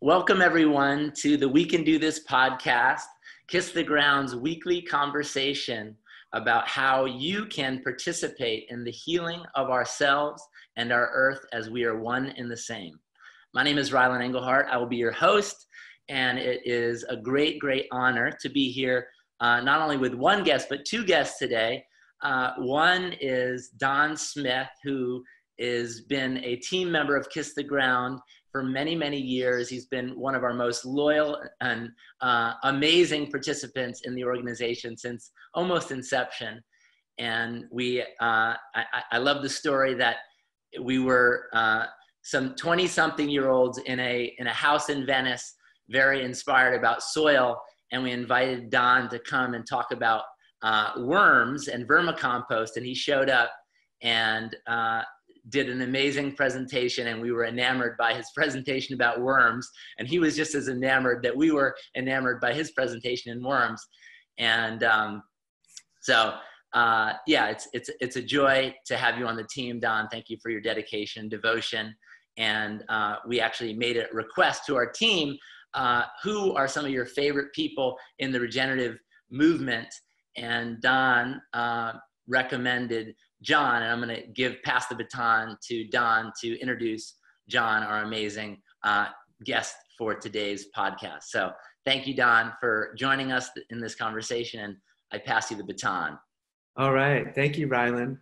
Welcome, everyone, to the We Can Do This podcast, Kiss the Ground's weekly conversation about how you can participate in the healing of ourselves and our earth as we are one in the same. My name is Ryland Engelhart. I will be your host, and it is a great, great honor to be here, uh, not only with one guest, but two guests today. Uh, one is Don Smith, who has been a team member of Kiss the Ground for many, many years. He's been one of our most loyal and uh, amazing participants in the organization since almost inception. And we, uh, I, I, love the story that we were uh, some 20 something year olds in a, in a house in Venice, very inspired about soil. And we invited Don to come and talk about uh, worms and vermicompost. And he showed up and uh, did an amazing presentation and we were enamored by his presentation about worms. And he was just as enamored that we were enamored by his presentation in worms. And um, so uh, yeah it's it's it's a joy to have you on the team don. Thank you for your dedication devotion. And uh, we actually made a request to our team uh, who are some of your favorite people in the regenerative movement. And don uh, recommended John, and I'm going to give pass the baton to Don to introduce John, our amazing uh, guest for today's podcast. So thank you, Don, for joining us in this conversation, and I pass you the baton. All right, thank you, Ryland.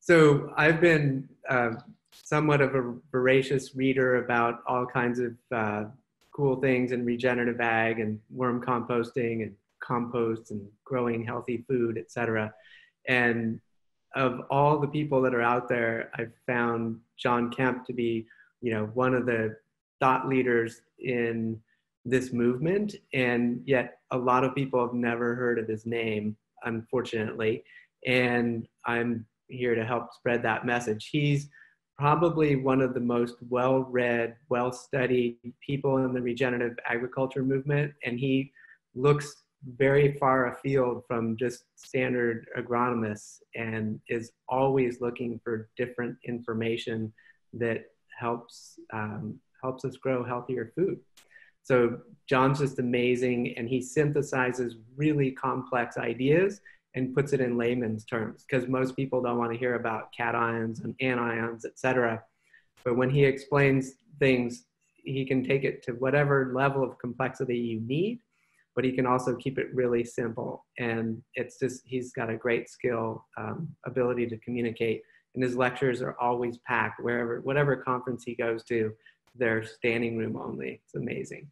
So I've been uh, somewhat of a voracious reader about all kinds of uh, cool things in regenerative ag and worm composting and compost and growing healthy food, etc. And of all the people that are out there, I've found John Kempf to be, you know, one of the thought leaders in this movement. And yet a lot of people have never heard of his name, unfortunately. And I'm here to help spread that message. He's probably one of the most well-read, well-studied people in the regenerative agriculture movement. And he looks very far afield from just standard agronomists and is always looking for different information that helps um, helps us grow healthier food. So John's just amazing, and he synthesizes really complex ideas and puts it in layman's terms because most people don't want to hear about cations and anions, etc. But when he explains things, he can take it to whatever level of complexity you need but he can also keep it really simple. And it's just, he's got a great skill, um, ability to communicate. And his lectures are always packed wherever, whatever conference he goes to, they're standing room only. It's amazing.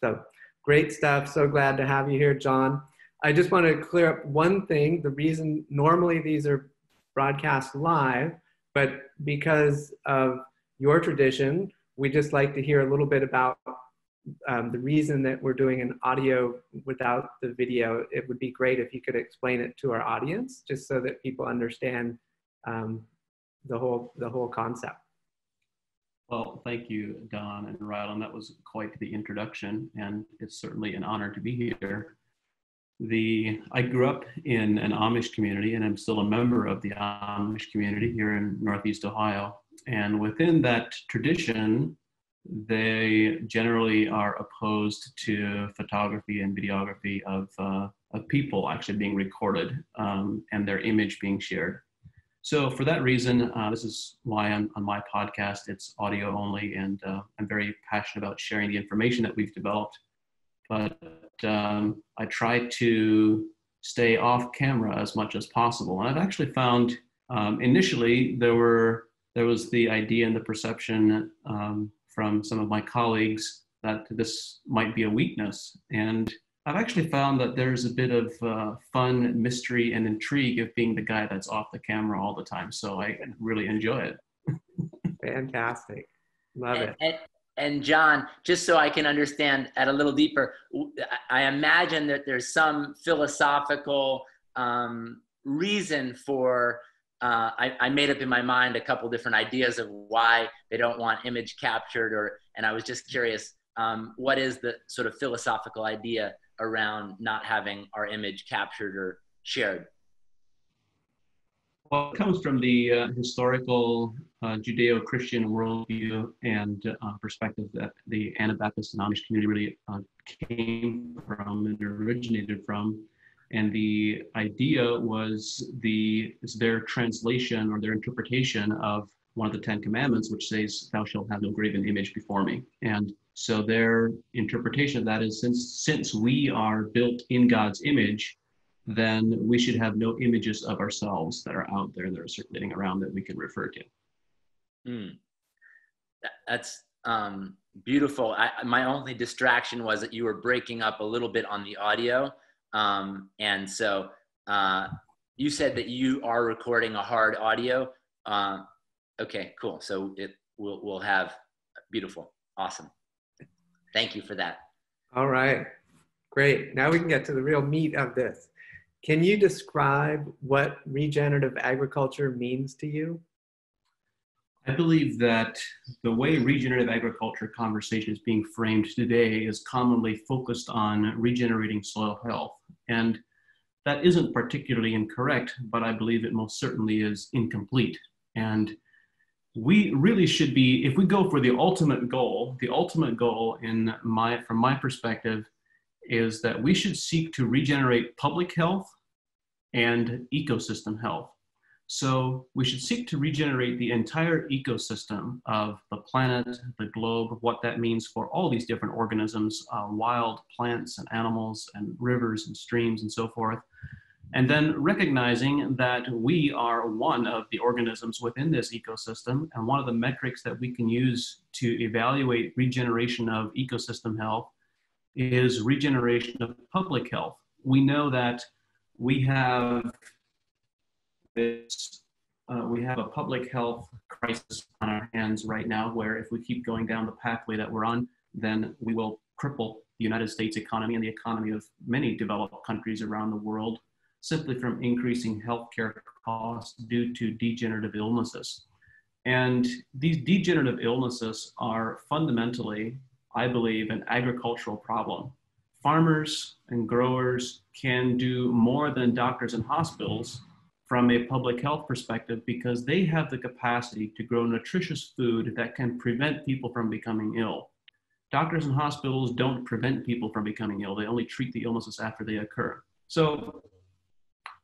So great stuff. So glad to have you here, John. I just want to clear up one thing. The reason normally these are broadcast live, but because of your tradition, we just like to hear a little bit about um, the reason that we're doing an audio without the video, it would be great if you could explain it to our audience, just so that people understand um, the whole the whole concept. Well, thank you, Don and Ryland. That was quite the introduction, and it's certainly an honor to be here. The I grew up in an Amish community, and I'm still a member of the Amish community here in Northeast Ohio. And within that tradition, they generally are opposed to photography and videography of, uh, of people actually being recorded um, and their image being shared. So for that reason, uh, this is why I'm on my podcast. It's audio only, and uh, I'm very passionate about sharing the information that we've developed. But um, I try to stay off camera as much as possible. And I've actually found um, initially there were there was the idea and the perception um, from some of my colleagues that this might be a weakness. And I've actually found that there's a bit of uh, fun, mystery, and intrigue of being the guy that's off the camera all the time. So I really enjoy it. Fantastic. Love and, it. And, and John, just so I can understand at a little deeper, I imagine that there's some philosophical um, reason for uh, I, I, made up in my mind a couple different ideas of why they don't want image captured or and i was just curious um, what is the sort of philosophical idea around not having our image captured or shared Well, it comes from the uh, historical uh, Judeo Christian worldview and uh, perspective that the Anabaptist and Amish community really uh, came from and originated from. And the idea was the is their translation or their interpretation of one of the Ten Commandments, which says, "Thou shalt have no graven image before me." And so their interpretation of that is since since we are built in God's image, then we should have no images of ourselves that are out there that are circulating around that we can refer to. Mm. That's um, beautiful. I, my only distraction was that you were breaking up a little bit on the audio. Um, and so uh, you said that you are recording a hard audio. Uh, okay, cool. So it will we'll have beautiful, awesome. Thank you for that. All right, great. Now we can get to the real meat of this. Can you describe what regenerative agriculture means to you? I believe that the way regenerative agriculture conversation is being framed today is commonly focused on regenerating soil health. And that isn't particularly incorrect, but I believe it most certainly is incomplete. And we really should be, if we go for the ultimate goal, the ultimate goal in my, from my perspective, is that we should seek to regenerate public health and ecosystem health. So we should seek to regenerate the entire ecosystem of the planet, the globe, what that means for all these different organisms, uh, wild plants and animals and rivers and streams and so forth. And then recognizing that we are one of the organisms within this ecosystem. And one of the metrics that we can use to evaluate regeneration of ecosystem health is regeneration of public health. We know that we have this, uh, we have a public health crisis on our hands right now, where if we keep going down the pathway that we're on, then we will cripple the United States economy and the economy of many developed countries around the world simply from increasing healthcare costs due to degenerative illnesses. And these degenerative illnesses are fundamentally I believe, an agricultural problem. Farmers and growers can do more than doctors and hospitals from a public health perspective because they have the capacity to grow nutritious food that can prevent people from becoming ill. Doctors and hospitals don't prevent people from becoming ill, they only treat the illnesses after they occur. So,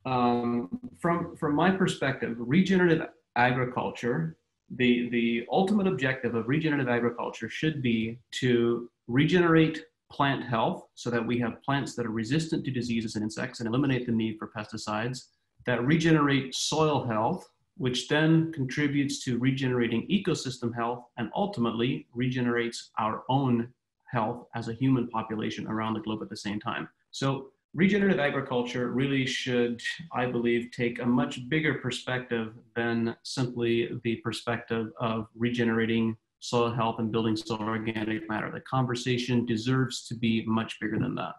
um, from, from my perspective, regenerative agriculture the, the ultimate objective of regenerative agriculture should be to regenerate plant health so that we have plants that are resistant to diseases and insects and eliminate the need for pesticides, that regenerate soil health, which then contributes to regenerating ecosystem health and ultimately regenerates our own health as a human population around the globe at the same time. So regenerative agriculture really should, I believe, take a much bigger perspective than simply the perspective of regenerating soil health and building soil organic matter. The conversation deserves to be much bigger than that.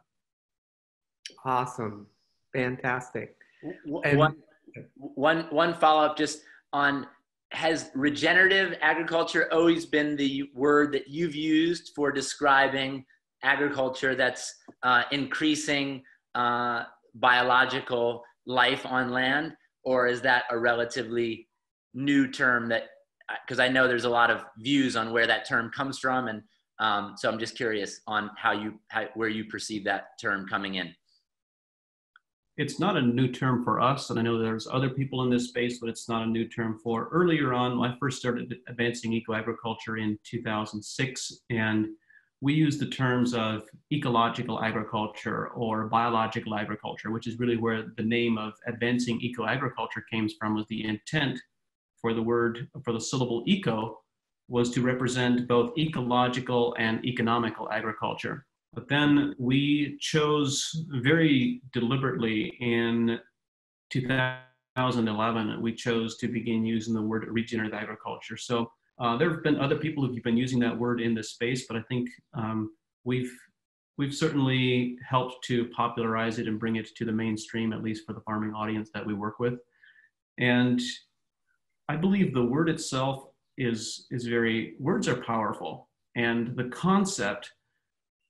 Awesome. Fantastic. And one, one, one follow up just on has regenerative agriculture always been the word that you've used for describing agriculture that's uh, increasing uh, biological life on land, or is that a relatively new term that? Because I know there's a lot of views on where that term comes from, and um, so I'm just curious on how you how, where you perceive that term coming in. It's not a new term for us, and I know there's other people in this space, but it's not a new term for. Earlier on, I first started advancing eco agriculture in 2006, and we use the terms of ecological agriculture or biological agriculture, which is really where the name of advancing eco agriculture came from, was the intent for the word, for the syllable eco, was to represent both ecological and economical agriculture. But then we chose very deliberately in 2011, we chose to begin using the word regenerative agriculture. So uh, there have been other people who've been using that word in this space, but I think um, we've we've certainly helped to popularize it and bring it to the mainstream, at least for the farming audience that we work with. And I believe the word itself is is very words are powerful, and the concept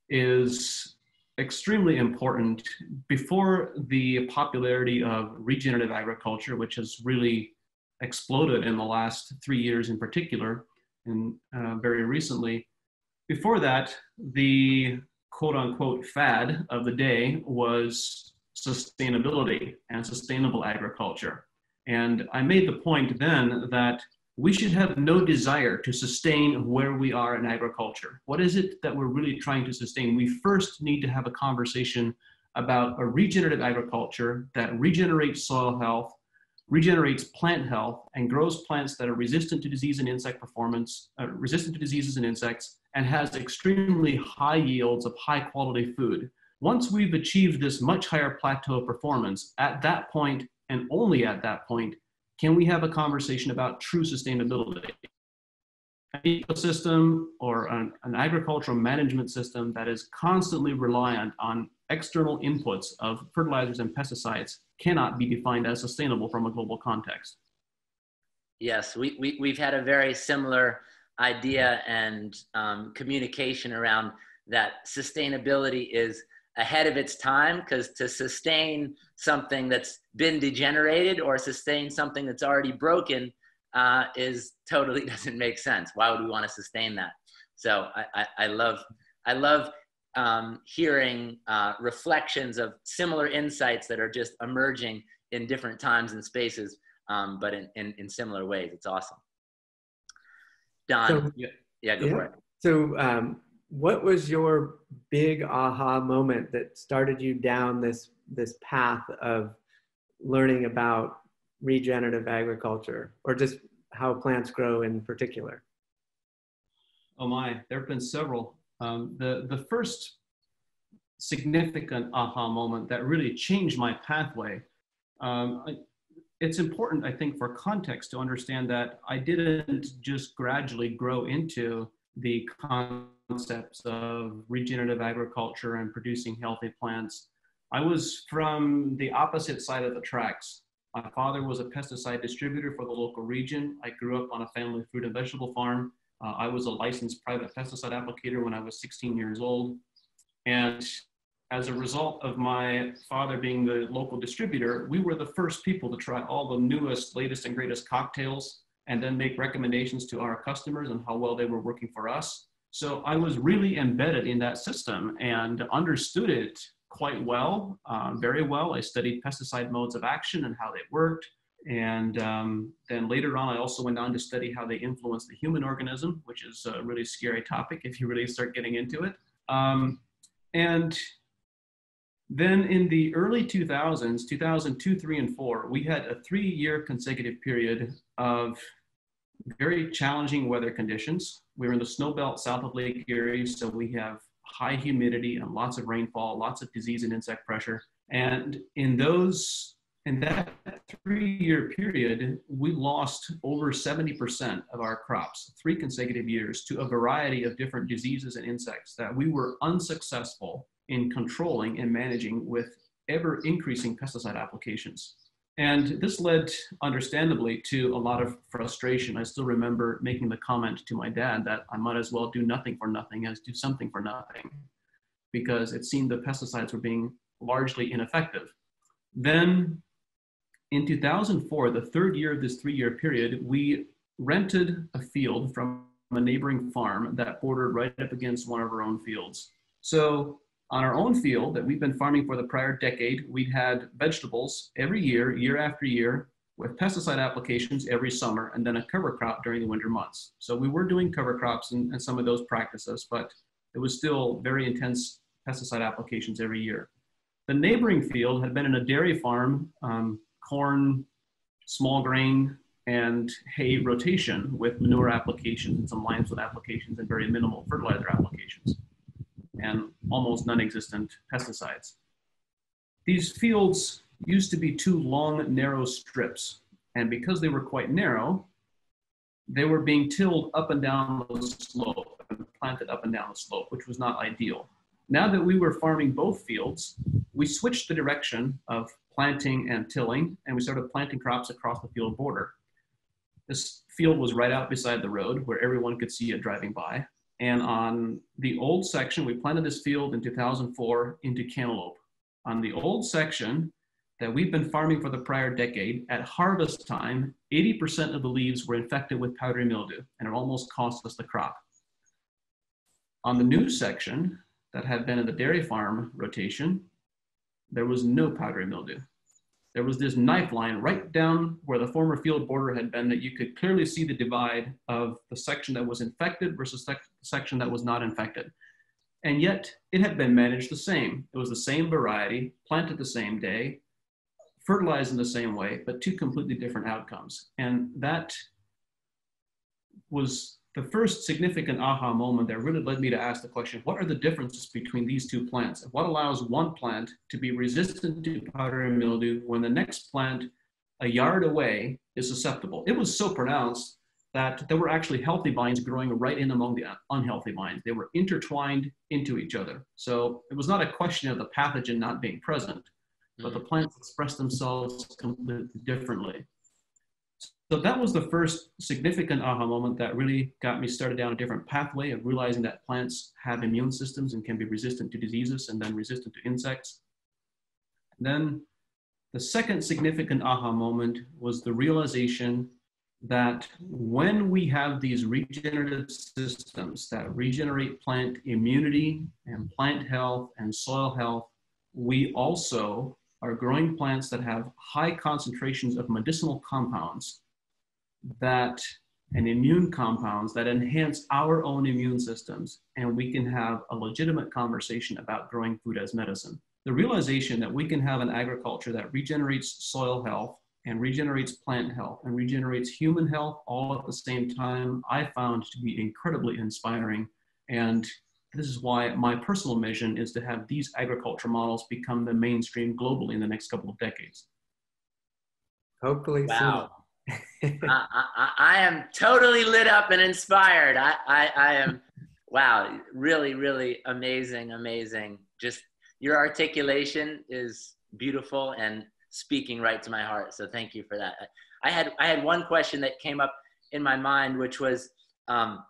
is extremely important. Before the popularity of regenerative agriculture, which has really exploded in the last three years in particular, and uh, very recently. Before that, the quote unquote fad of the day was sustainability and sustainable agriculture. And I made the point then that we should have no desire to sustain where we are in agriculture. What is it that we're really trying to sustain? We first need to have a conversation about a regenerative agriculture that regenerates soil health, regenerates plant health, and grows plants that are resistant to disease and insect performance, uh, resistant to diseases and insects, and has extremely high yields of high quality food. Once we've achieved this much higher plateau of performance, at that point, and only at that point, can we have a conversation about true sustainability? An ecosystem or an, an agricultural management system that is constantly reliant on external inputs of fertilizers and pesticides cannot be defined as sustainable from a global context. Yes, we, we, we've had a very similar idea and um, communication around that sustainability is ahead of its time because to sustain something that's been degenerated or sustain something that's already broken uh, is totally doesn't make sense. Why would we want to sustain that? So I, I, I love I love um, hearing uh, reflections of similar insights that are just emerging in different times and spaces, um, but in, in, in, similar ways. It's awesome. Don, so, yeah, go yeah. for it. So, um, what was your big aha moment that started you down this this path of learning about regenerative agriculture, or just how plants grow in particular? Oh my, there have been several. Um, the, the first significant aha moment that really changed my pathway, um, I, it's important, I think, for context to understand that I didn't just gradually grow into the concepts of regenerative agriculture and producing healthy plants. I was from the opposite side of the tracks. My father was a pesticide distributor for the local region. I grew up on a family fruit and vegetable farm. Uh, I was a licensed private pesticide applicator when I was 16 years old. And as a result of my father being the local distributor, we were the first people to try all the newest, latest, and greatest cocktails and then make recommendations to our customers and how well they were working for us. So I was really embedded in that system and understood it quite well, uh, very well. I studied pesticide modes of action and how they worked. And um, then later on, I also went on to study how they influence the human organism, which is a really scary topic if you really start getting into it. Um, and then in the early 2000s, 2002, 3, and 4, we had a three year consecutive period of very challenging weather conditions. We're in the snow belt south of Lake Erie, so we have high humidity and lots of rainfall, lots of disease and insect pressure. And in those in that three year period, we lost over 70% of our crops, three consecutive years, to a variety of different diseases and insects that we were unsuccessful in controlling and managing with ever increasing pesticide applications. And this led, understandably, to a lot of frustration. I still remember making the comment to my dad that I might as well do nothing for nothing as do something for nothing, because it seemed the pesticides were being largely ineffective. Then in 2004, the third year of this three year period, we rented a field from a neighboring farm that bordered right up against one of our own fields. So, on our own field that we've been farming for the prior decade, we'd had vegetables every year, year after year, with pesticide applications every summer, and then a cover crop during the winter months. So, we were doing cover crops and, and some of those practices, but it was still very intense pesticide applications every year. The neighboring field had been in a dairy farm um, corn, small grain, and hay rotation with manure applications and some limestone applications and very minimal fertilizer applications and almost non-existent pesticides. These fields used to be two long, narrow strips, and because they were quite narrow, they were being tilled up and down the slope and planted up and down the slope, which was not ideal. Now that we were farming both fields, we switched the direction of planting and tilling, and we started planting crops across the field border. This field was right out beside the road where everyone could see it driving by. And on the old section, we planted this field in 2004 into cantaloupe. On the old section, that we've been farming for the prior decade, at harvest time, 80% of the leaves were infected with powdery mildew, and it almost cost us the crop. On the new section that had been in the dairy farm rotation, there was no powdery mildew. There was this knife line right down where the former field border had been that you could clearly see the divide of the section that was infected versus the section that was not infected. And yet it had been managed the same. It was the same variety, planted the same day, fertilized in the same way, but two completely different outcomes. And that was the first significant aha moment that really led me to ask the question, what are the differences between these two plants? What allows one plant to be resistant to powdery mildew when the next plant a yard away is susceptible? It was so pronounced that there were actually healthy vines growing right in among the unhealthy vines. They were intertwined into each other. So it was not a question of the pathogen not being present, but the mm-hmm. plants expressed themselves completely differently. So that was the first significant aha moment that really got me started down a different pathway of realizing that plants have immune systems and can be resistant to diseases and then resistant to insects. Then the second significant aha moment was the realization that when we have these regenerative systems that regenerate plant immunity and plant health and soil health, we also are growing plants that have high concentrations of medicinal compounds that and immune compounds that enhance our own immune systems, and we can have a legitimate conversation about growing food as medicine. The realization that we can have an agriculture that regenerates soil health and regenerates plant health and regenerates human health all at the same time, I found to be incredibly inspiring. And this is why my personal mission is to have these agriculture models become the mainstream globally in the next couple of decades. Hopefully, wow. I, I, I, am totally lit up and inspired. I, I, I am, wow, really, really amazing, amazing. Just your articulation is beautiful and speaking right to my heart. So thank you for that. I had, I had one question that came up in my mind, which was, um,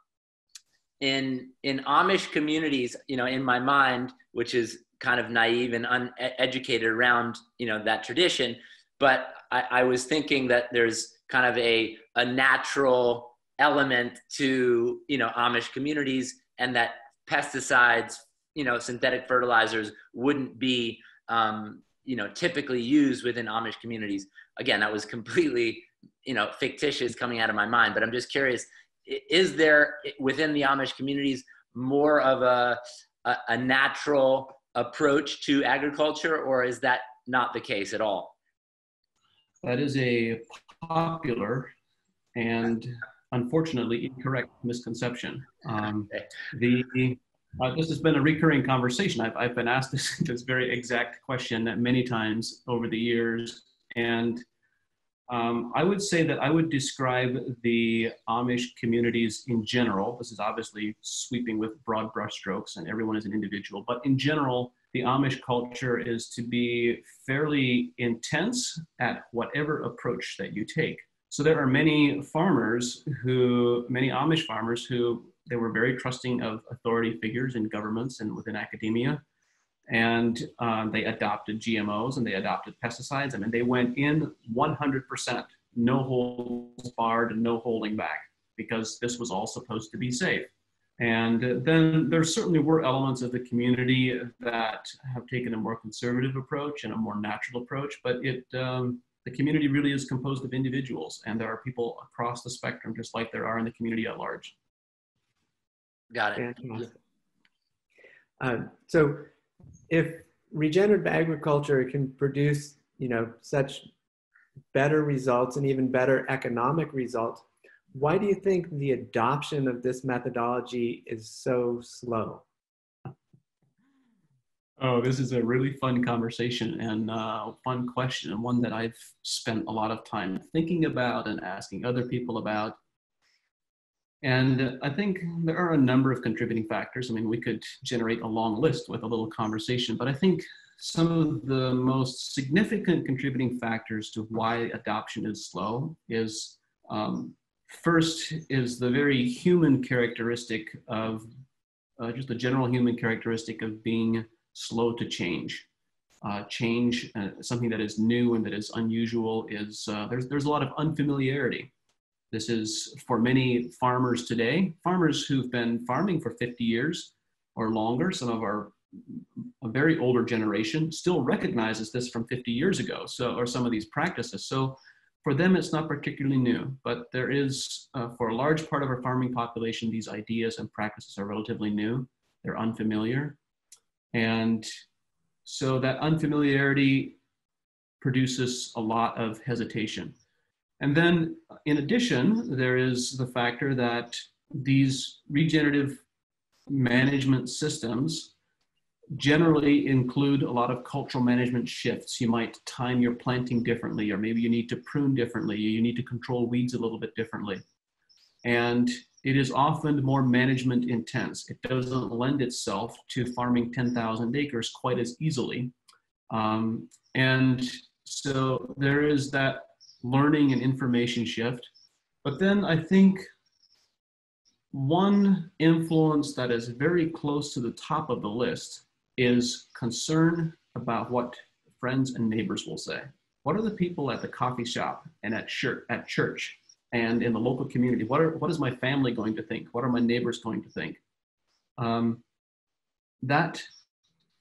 in in Amish communities, you know, in my mind, which is kind of naive and uneducated around, you know, that tradition, but I, I was thinking that there's kind of a, a natural element to you know Amish communities, and that pesticides, you know, synthetic fertilizers wouldn't be um, you know typically used within Amish communities. Again, that was completely you know fictitious coming out of my mind, but I'm just curious: is there within the Amish communities more of a, a, a natural approach to agriculture, or is that not the case at all? That is a popular and unfortunately incorrect misconception. Um, the uh, this has been a recurring conversation. I've, I've been asked this, this very exact question many times over the years. And um, I would say that I would describe the Amish communities in general. This is obviously sweeping with broad brushstrokes, and everyone is an individual. But in general, the Amish culture is to be fairly intense at whatever approach that you take. So there are many farmers who, many Amish farmers who they were very trusting of authority figures in governments and within academia. And uh, they adopted GMOs and they adopted pesticides. I mean, they went in 100%, no holds barred, no holding back, because this was all supposed to be safe. And then there certainly were elements of the community that have taken a more conservative approach and a more natural approach, but it, um, the community really is composed of individuals, and there are people across the spectrum, just like there are in the community at large. Got it. Uh, so, if regenerative agriculture can produce, you know, such better results and even better economic results, why do you think the adoption of this methodology is so slow? Oh, this is a really fun conversation and uh, fun question, and one that I've spent a lot of time thinking about and asking other people about. And I think there are a number of contributing factors. I mean, we could generate a long list with a little conversation, but I think some of the most significant contributing factors to why adoption is slow is um, First is the very human characteristic of uh, just the general human characteristic of being slow to change. uh, change, uh, something that is new and that is unusual, is uh, there's, there's a lot of unfamiliarity. This is for many farmers today, farmers who've been farming for 50 years or longer, some of our a very older generation still recognizes this from 50 years ago, so or some of these practices. So for them, it's not particularly new, but there is, uh, for a large part of our farming population, these ideas and practices are relatively new. They're unfamiliar. And so that unfamiliarity produces a lot of hesitation. And then, in addition, there is the factor that these regenerative management systems generally include a lot of cultural management shifts. You might time your planting differently, or maybe you need to prune differently. You need to control weeds a little bit differently. And it is often more management intense. It doesn't lend itself to farming 10,000 acres quite as easily. Um, and so there is that learning and information shift. But then I think one influence that is very close to the top of the list is concern about what friends and neighbors will say. What are the people at the coffee shop and at church, at church and in the local community? What, are, what is my family going to think? What are my neighbors going to think? Um, that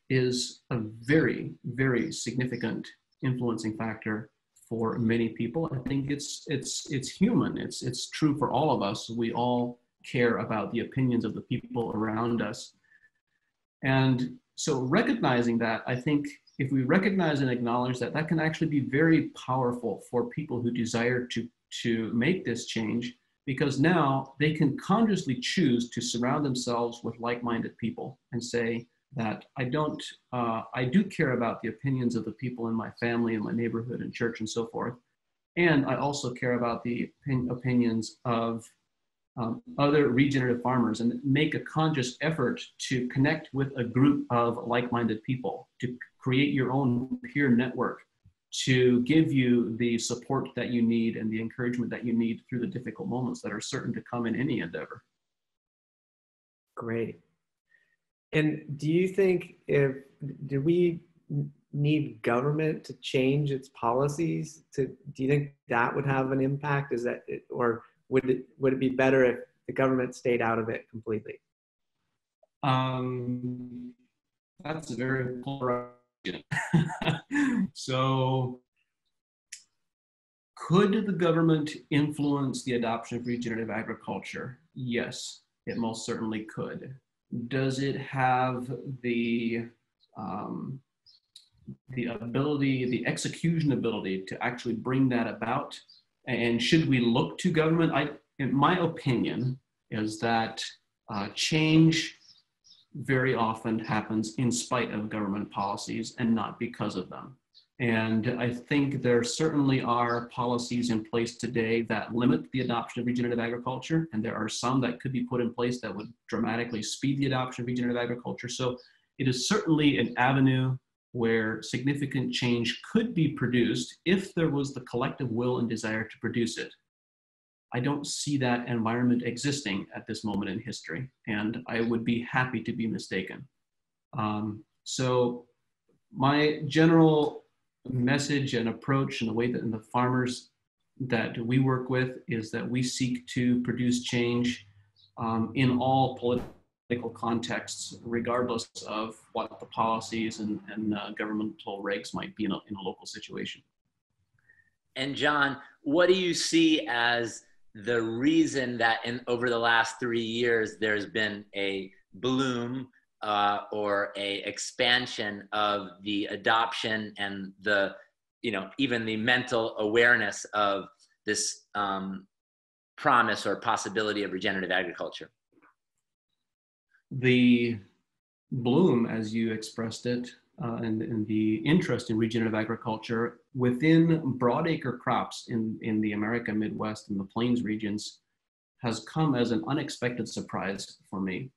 is a very, very significant influencing factor for many people. I think it's it's it's human. It's it's true for all of us. We all care about the opinions of the people around us. And so recognizing that, I think if we recognize and acknowledge that, that can actually be very powerful for people who desire to, to make this change because now they can consciously choose to surround themselves with like-minded people and say that I don't, uh, I do care about the opinions of the people in my family and my neighborhood and church and so forth. And I also care about the opinions of um, other regenerative farmers and make a conscious effort to connect with a group of like-minded people to create your own peer network to give you the support that you need and the encouragement that you need through the difficult moments that are certain to come in any endeavor great and do you think if do we need government to change its policies to do you think that would have an impact is that or would it would it be better if the government stayed out of it completely? Um, that's a very question. so, could the government influence the adoption of regenerative agriculture? Yes, it most certainly could. Does it have the um, the ability, the execution ability to actually bring that about? And should we look to government? I, in my opinion, is that uh, change very often happens in spite of government policies and not because of them. And I think there certainly are policies in place today that limit the adoption of regenerative agriculture, and there are some that could be put in place that would dramatically speed the adoption of regenerative agriculture. So it is certainly an avenue where significant change could be produced if there was the collective will and desire to produce it. I don't see that environment existing at this moment in history, and I would be happy to be mistaken. Um, so, my general message and approach, and the way that the farmers that we work with, is that we seek to produce change um, in all political contexts, regardless of what the policies and, and uh, governmental regs might be in a, in a local situation. And John, what do you see as the reason that in over the last three years there's been a bloom uh, or a expansion of the adoption and the you know even the mental awareness of this um, promise or possibility of regenerative agriculture the bloom, as you expressed it, uh, and, and, the interest in regenerative agriculture within broadacre crops in, in the America Midwest and the Plains regions has come as an unexpected surprise for me.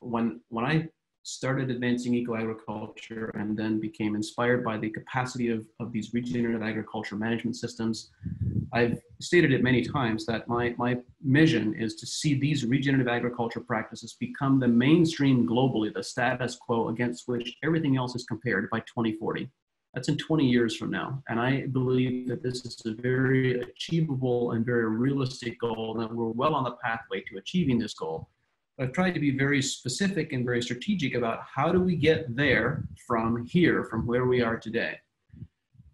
When, when I started advancing eco-agriculture and then became inspired by the capacity of, of these regenerative agriculture management systems, I've stated it many times that my, my mission is to see these regenerative agriculture practices become the mainstream globally, the status quo against which everything else is compared by 2040. That's in 20 years from now. And I believe that this is a very achievable and very realistic goal, and we're well on the pathway to achieving this goal. I've tried to be very specific and very strategic about how do we get there from here, from where we are today.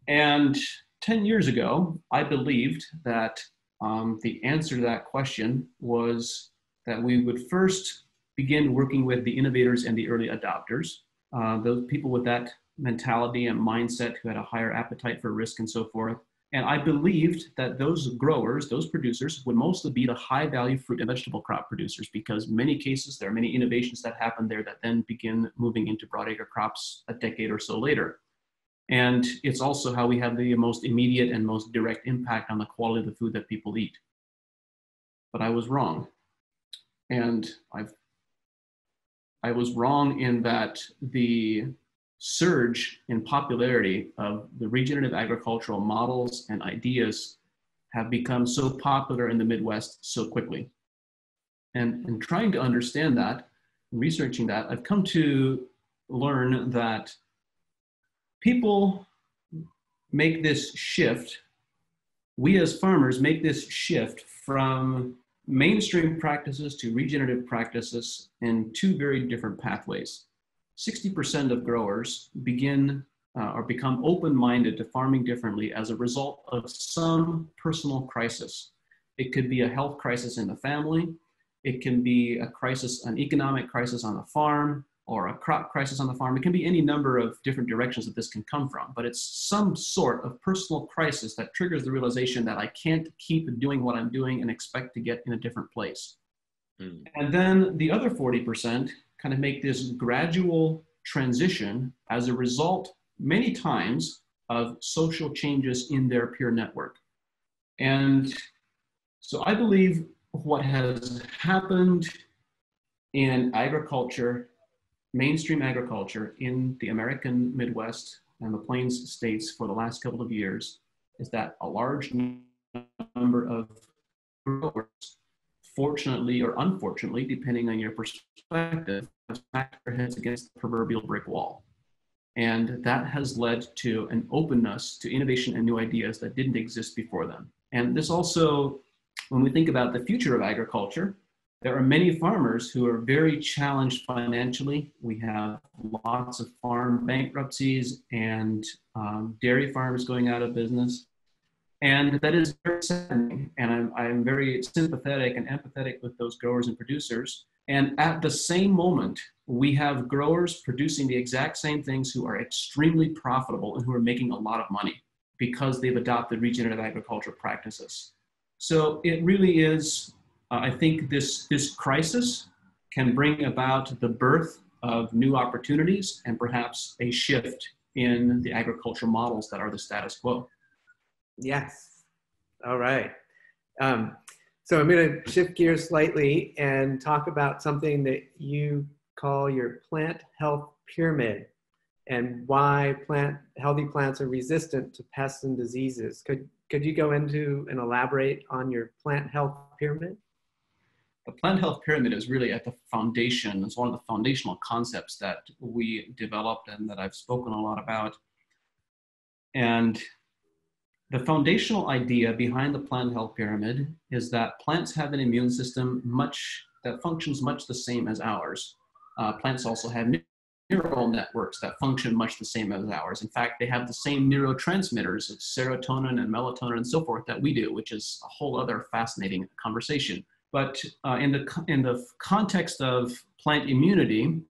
And 10 years ago, I believed that um, the answer to that question was that we would first begin working with the innovators and the early adopters, uh, those people with that mentality and mindset who had a higher appetite for risk and so forth. And I believed that those growers, those producers, would mostly be the high value fruit and vegetable crop producers because many cases there are many innovations that happen there that then begin moving into broadacre crops a decade or so later. And it's also how we have the most immediate and most direct impact on the quality of the food that people eat. But I was wrong. And I've I was wrong in that the surge in popularity of the regenerative agricultural models and ideas have become so popular in the Midwest so quickly. And in trying to understand that, researching that, I've come to learn that people make this shift, we as farmers make this shift from mainstream practices to regenerative practices in two very different pathways. 60% of growers begin uh, or become open-minded to farming differently as a result of some personal crisis. It could be a health crisis in the family. It can be a crisis, an economic crisis on the farm or a crop crisis on the farm. It can be any number of different directions that this can come from, but it's some sort of personal crisis that triggers the realization that I can't keep doing what I'm doing and expect to get in a different place. Mm. And then the other 40% kind of make this gradual transition as a result, many times, of social changes in their peer network. And so I believe what has happened in agriculture mainstream agriculture in the American Midwest and the Plains states for the last couple of years is that a large number of growers, fortunately or unfortunately, depending on your perspective, have smacked their heads against the proverbial brick wall. And that has led to an openness to innovation and new ideas that didn't exist before them. And this also, when we think about the future of agriculture, there are many farmers who are very challenged financially. We have lots of farm bankruptcies and um, dairy farms going out of business. And that is very saddening. And I'm, I'm very sympathetic and empathetic with those growers and producers. And at the same moment, we have growers producing the exact same things who are extremely profitable and who are making a lot of money because they've adopted regenerative agricultural practices. So it really is uh, I think this, this crisis can bring about the birth of new opportunities and perhaps a shift in the agricultural models that are the status quo. Yes. All right. Um, so I'm going to shift gears slightly and talk about something that you call your plant health pyramid and why plant healthy plants are resistant to pests and diseases. Could could you go into and elaborate on your plant health pyramid? the plant health pyramid is really at the foundation. It's one of the foundational concepts that we developed and that I've spoken a lot about. And the foundational idea behind the plant health pyramid is that plants have an immune system much that functions much the same as ours. Uh, plants also have neural networks that function much the same as ours. In fact, they have the same neurotransmitters, serotonin and melatonin and so forth that we do, which is a whole other fascinating conversation. But uh, in, the, in the context of plant immunity,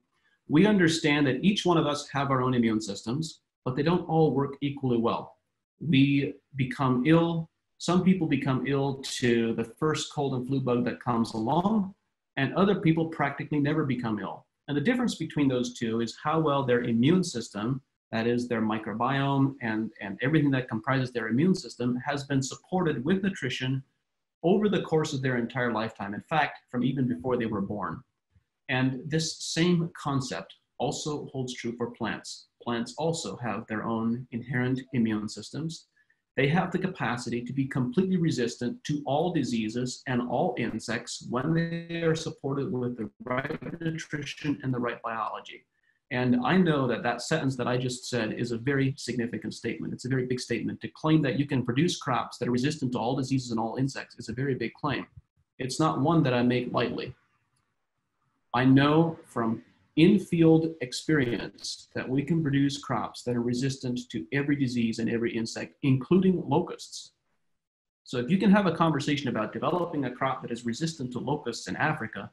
we understand that each one of us have our own immune systems, but they don't all work equally well. We become ill. Some people become ill to the first cold and flu bug that comes along, and other people practically never become ill. And the difference between those two is how well their immune system, that is their microbiome and, and everything that comprises their immune system, has been supported with nutrition over the course of their entire lifetime. In fact, from even before they were born. And this same concept also holds true for plants. Plants also have their own inherent immune systems. they have the capacity to be completely resistant to all diseases and all insects when they are supported with the right nutrition and the right biology. And I know that that sentence that I just said is a very significant statement. It's a very big statement. To claim that you can produce crops that are resistant to all diseases and all insects is a very big claim. It's not one that I make lightly. I know from in-field experience that we can produce crops that are resistant to every disease and every insect, including locusts. So if you can have a conversation about developing a crop that is resistant to locusts in Africa,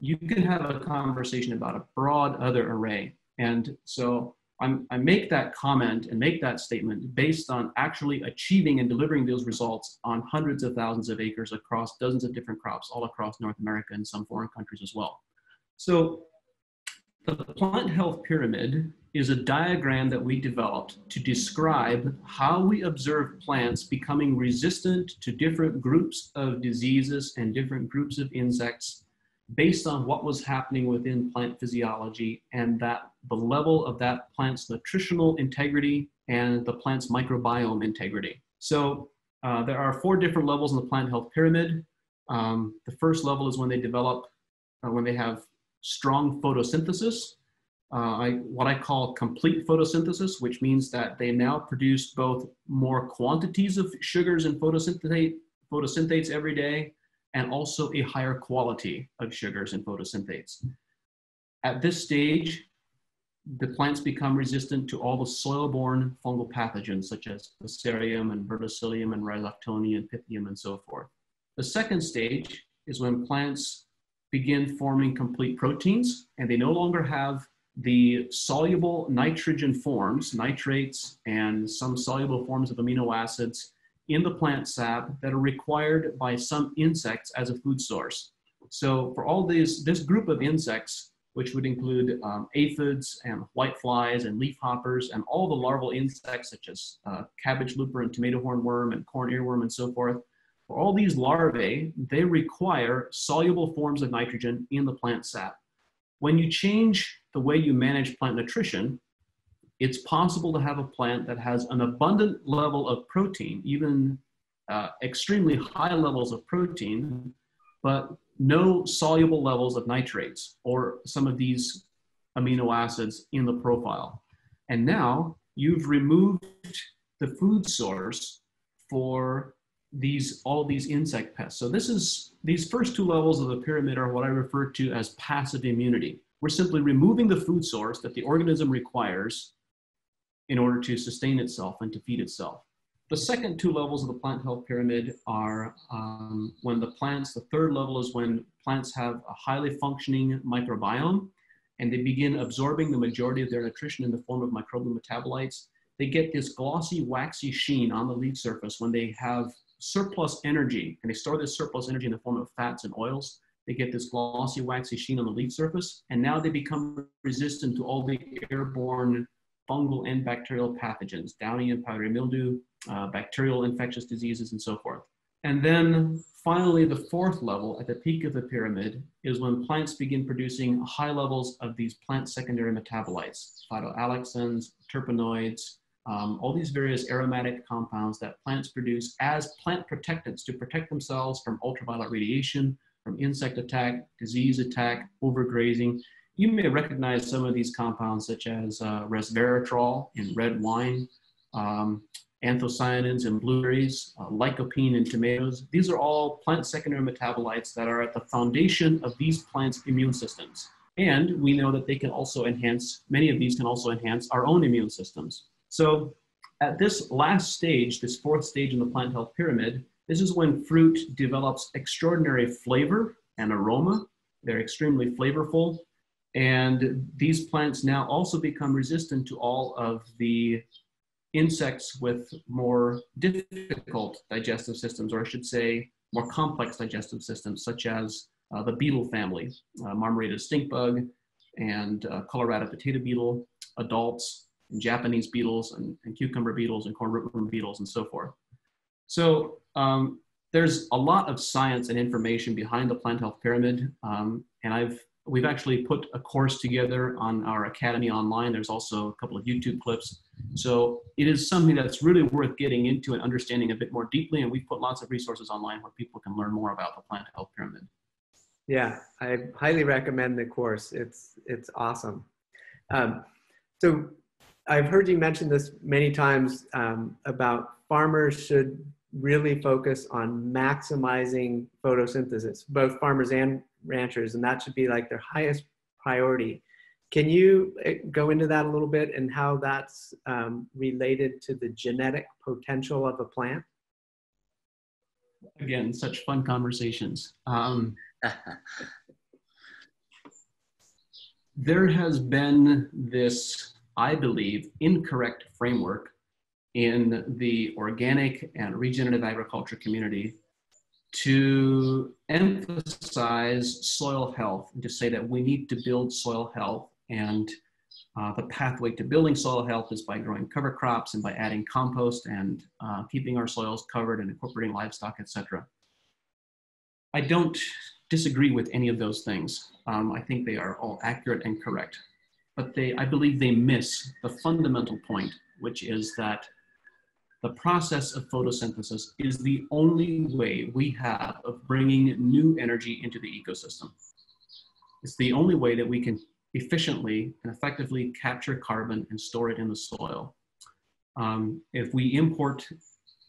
you can have a conversation about a broad other array. And so I'm, i make that comment and make that statement based on actually achieving and delivering those results on hundreds of thousands of acres across dozens of different crops all across North America and some foreign countries as well. So the plant health pyramid is a diagram that we developed to describe how we observe plants becoming resistant to different groups of diseases and different groups of insects based on what was happening within plant physiology and that the level of that plant's nutritional integrity and the plant's microbiome integrity. So uh, there are four different levels in the plant health pyramid. Um, the first level is when they develop, uh, when they have strong photosynthesis, uh, I, what I call complete photosynthesis, which means that they now produce both more quantities of sugars and photosynthate, photosynthates every day, and also a higher quality of sugars and photosynthates. At this stage, the plants become resistant to all the soil-borne fungal pathogens such as Fusarium and Verticillium and Rhizoctonia and Pythium and so forth. The second stage is when plants begin forming complete proteins and they no longer have the soluble nitrogen forms, nitrates, and some soluble forms of amino acids in the plant sap that are required by some insects as a food source. So for all these, this group of insects, which would include um, aphids and whiteflies and leafhoppers and all the larval insects such as uh, cabbage looper and tomato hornworm and corn earworm and so forth, for all these larvae, they require soluble forms of nitrogen in the plant sap. When you change the way you manage plant nutrition, it's possible to have a plant that has an abundant level of protein, even uh, extremely high levels of protein, but no soluble levels of nitrates or some of these amino acids in the profile. And now you've removed the food source for these all these insect pests. So this is these first two levels of the pyramid are what I refer to as passive immunity. We're simply removing the food source that the organism requires in order to sustain itself and to feed itself. The second two levels of the plant health pyramid are um, when the plants, the third level is when plants have a highly functioning microbiome and they begin absorbing the majority of their nutrition in the form of microbial metabolites. They get this glossy, waxy sheen on the leaf surface when they have surplus energy and they store this surplus energy in the form of fats and oils. They get this glossy, waxy sheen on the leaf surface, and now they become resistant to all the airborne fungal and bacterial pathogens, downy and powdery mildew, uh, bacterial infectious diseases, and so forth. And then finally, the fourth level at the peak of the pyramid is when plants begin producing high levels of these plant secondary metabolites, phytoalexins, terpenoids, um, all these various aromatic compounds that plants produce as plant protectants to protect themselves from ultraviolet radiation, from insect attack, disease attack, overgrazing. You may recognize some of these compounds such as uh, resveratrol in red wine, um, anthocyanins in blueberries, uh, lycopene in tomatoes. These are all plant secondary metabolites that are at the foundation of these plants' immune systems. And we know that they can also enhance, many of these can also enhance our own immune systems. So at this last stage, this fourth stage in the plant health pyramid, this is when fruit develops extraordinary flavor and aroma. They're extremely flavorful. And these plants now also become resistant to all of the insects with more difficult digestive systems, or I should say, more complex digestive systems, such as uh, the beetle family, uh, Marmorated stink bug and uh, Colorado potato beetle, adults, and Japanese beetles and, and cucumber beetles and corn rootworm beetles and so forth. So um, there's a lot of science and information behind the plant health pyramid. Um, and I've We've actually put a course together on our Academy online. There's also a couple of YouTube clips. So it is something that's really worth getting into and understanding a bit more deeply. And we've put lots of resources online where people can learn more about the plant health pyramid. Yeah, I highly recommend the course. It's it's awesome. Um, so I've heard you mention this many times um, about farmers should really focus on maximizing photosynthesis, both farmers and ranchers, and that should be like their highest priority. Can you eh, go into that a little bit and how that's um, related to the genetic potential of a plant? Again, such fun conversations. Um, there has been this, I believe, incorrect framework in the organic and regenerative agriculture community to emphasize soil health and to say that we need to build soil health and uh, the pathway to building soil health is by growing cover crops and by adding compost and uh, keeping our soils covered and incorporating livestock, etc. I don't disagree with any of those things. Um, I think they are all accurate and correct. But they, I believe they miss the fundamental point, which is that the process of photosynthesis is the only way we have of bringing new energy into the ecosystem. It's the only way that we can efficiently and effectively capture carbon and store it in the soil. Um, if we import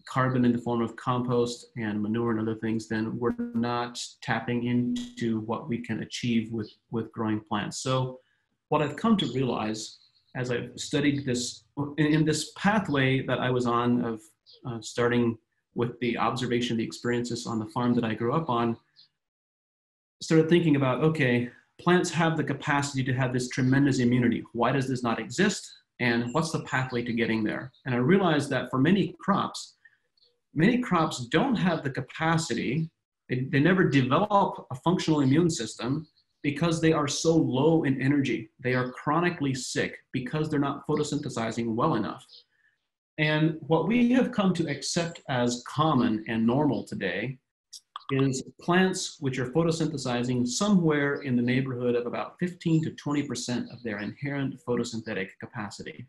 carbon in the form of compost and manure and other things, then we're not tapping into what we can achieve with, with growing plants. So what I've come to realize as I've studied this, in, in this pathway that I was on of uh, starting with the observation of the experiences on the farm that I grew up on, started thinking about, okay, plants have the capacity to have this tremendous immunity. Why does this not exist? And what's the pathway to getting there? And I realized that for many crops, many crops don't have the capacity, they, they never develop a functional immune system because they are so low in energy. They are chronically sick because they're not photosynthesizing well enough. And what we have come to accept as common and normal today is plants which are photosynthesizing somewhere in the neighborhood of about 15 to 20% of their inherent photosynthetic capacity.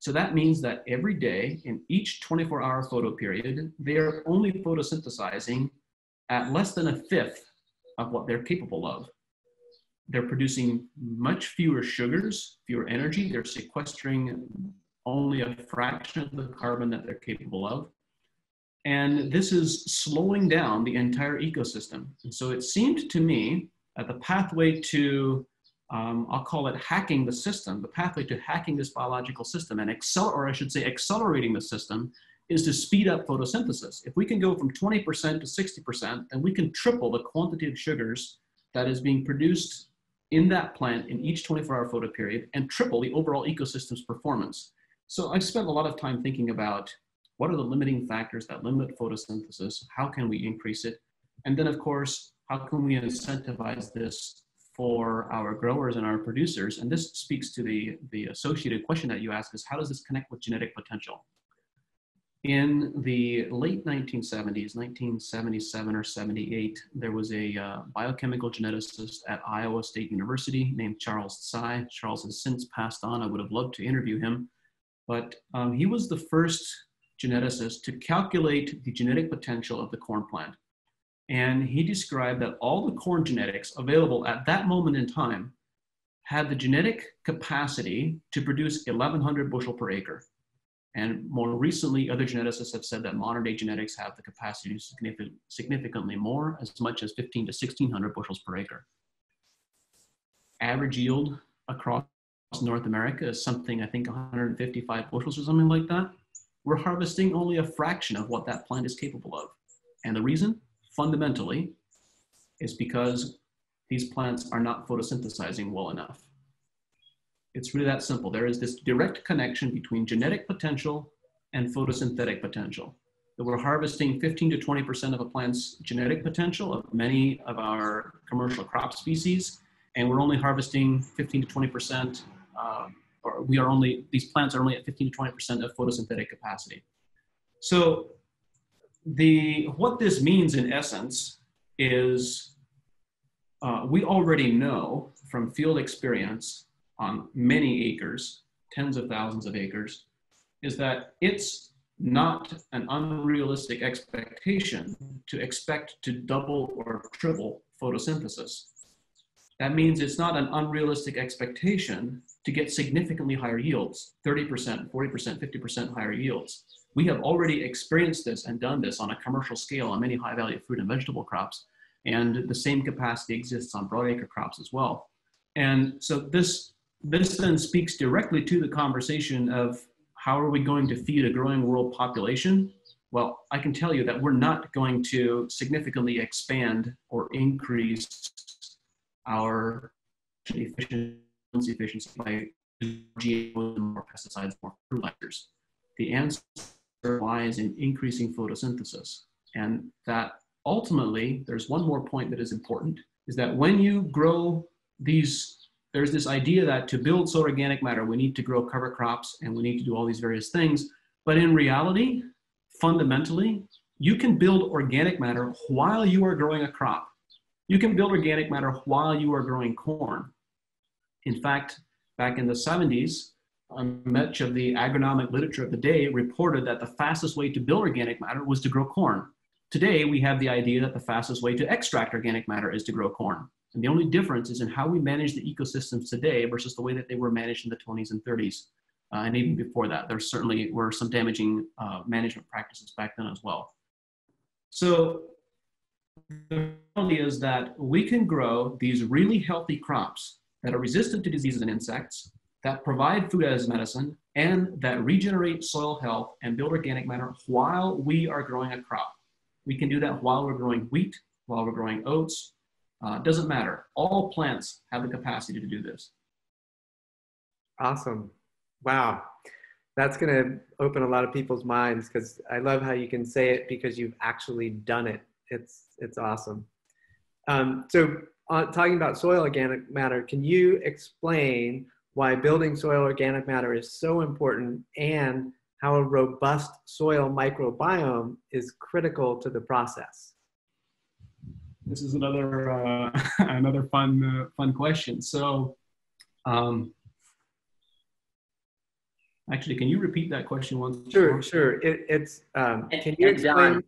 So that means that every day in each 24 hour photo period, they are only photosynthesizing at less than a fifth of what they're capable of. They're producing much fewer sugars, fewer energy. They're sequestering only a fraction of the carbon that they're capable of. And this is slowing down the entire ecosystem. And so it seemed to me that the pathway to um, I'll call it hacking the system, the pathway to hacking this biological system and accelerate, or I should say accelerating the system is to speed up photosynthesis. If we can go from 20% to 60%, then we can triple the quantity of sugars that is being produced in that plant in each 24 hour photo period and triple the overall ecosystem's performance. So I've spent a lot of time thinking about what are the limiting factors that limit photosynthesis? How can we increase it? And then of course, how can we incentivize this for our growers and our producers. And this speaks to the, the associated question that you asked is how does this connect with genetic potential? In the late 1970s, 1977 or 78, there was a uh, biochemical geneticist at Iowa State University named Charles Tsai. Charles has since passed on. I would have loved to interview him. But um, he was the first geneticist to calculate the genetic potential of the corn plant. And he described that all the corn genetics available at that moment in time had the genetic capacity to produce 1,100 bushel per acre. And more recently, other geneticists have said that modern day genetics have the capacity to significant, significantly more, as much as 15 to 1,600 bushels per acre. Average yield across North America is something, I think, 155 bushels or something like that. We're harvesting only a fraction of what that plant is capable of. And the reason? fundamentally is because these plants are not photosynthesizing well enough. It's really that simple. There is this direct connection between genetic potential and photosynthetic potential. That we're harvesting 15 to 20% of a plant's genetic potential of many of our commercial crop species, and we're only harvesting 15 to 20%, uh, or we are only, these plants are only at 15 to 20% of photosynthetic capacity. So the what this means in essence is uh, we already know from field experience on many acres, tens of thousands of acres, is that it's not an unrealistic expectation to expect to double or triple photosynthesis. That means it's not an unrealistic expectation to get significantly higher yields 30%, 40%, 50% higher yields. We have already experienced this and done this on a commercial scale on many high value fruit and vegetable crops. And the same capacity exists on broadacre crops as well. And so this, this then speaks directly to the conversation of how are we going to feed a growing world population? Well, I can tell you that we're not going to significantly expand or increase our efficiency, efficiency by GMOs, more pesticides, more fertilizers. The answer lies in increasing photosynthesis. And that ultimately, there's one more point that is important, is that when you grow these, there's this idea that to build soil organic matter, we need to grow cover crops and we need to do all these various things. But in reality, fundamentally, you can build organic matter while you are growing a crop. You can build organic matter while you are growing corn. In fact, back in the 70s, much of the agronomic literature of the day reported that the fastest way to build organic matter was to grow corn. Today, we have the idea that the fastest way to extract organic matter is to grow corn. And the only difference is in how we manage the ecosystems today versus the way that they were managed in the 20s and 30s. Uh, and even before that, there certainly were some damaging uh, management practices back then as well. So the reality is that we can grow these really healthy crops that are resistant to diseases and insects, that provide food as medicine, and that regenerate soil health and build organic matter while we are growing a crop. We can do that while we're growing wheat, while we're growing oats. Uh, doesn't matter. All plants have the capacity to do this. Awesome. Wow. That's going to open a lot of people's minds because I love how you can say it because you've actually done it. It's, it's awesome. Um, so, uh, talking about soil organic matter, can you explain why building soil organic matter is so important and how a robust soil microbiome is critical to the process? This is another uh, another fun uh, fun question. So, um, actually, can you repeat that question once? Sure, more? sure. It, it's um, can you explain? Don,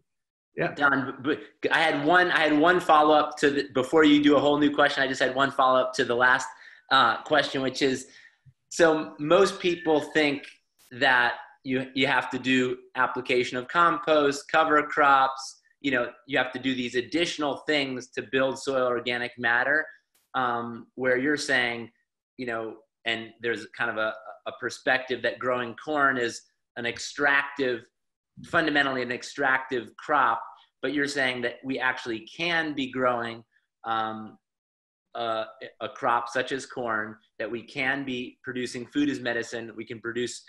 yeah, Don. But I had one. I had one follow up to the, before you do a whole new question. I just had one follow up to the last uh, question, which is so most people think that you you have to do application of compost, cover crops. You know, you have to do these additional things to build soil organic matter. Um, where you're saying, you know, and there's kind of a, a perspective that growing corn is an extractive, fundamentally an extractive crop. But you're saying that we actually can be growing um, a, a, crop such as corn that we can be producing food as medicine we can produce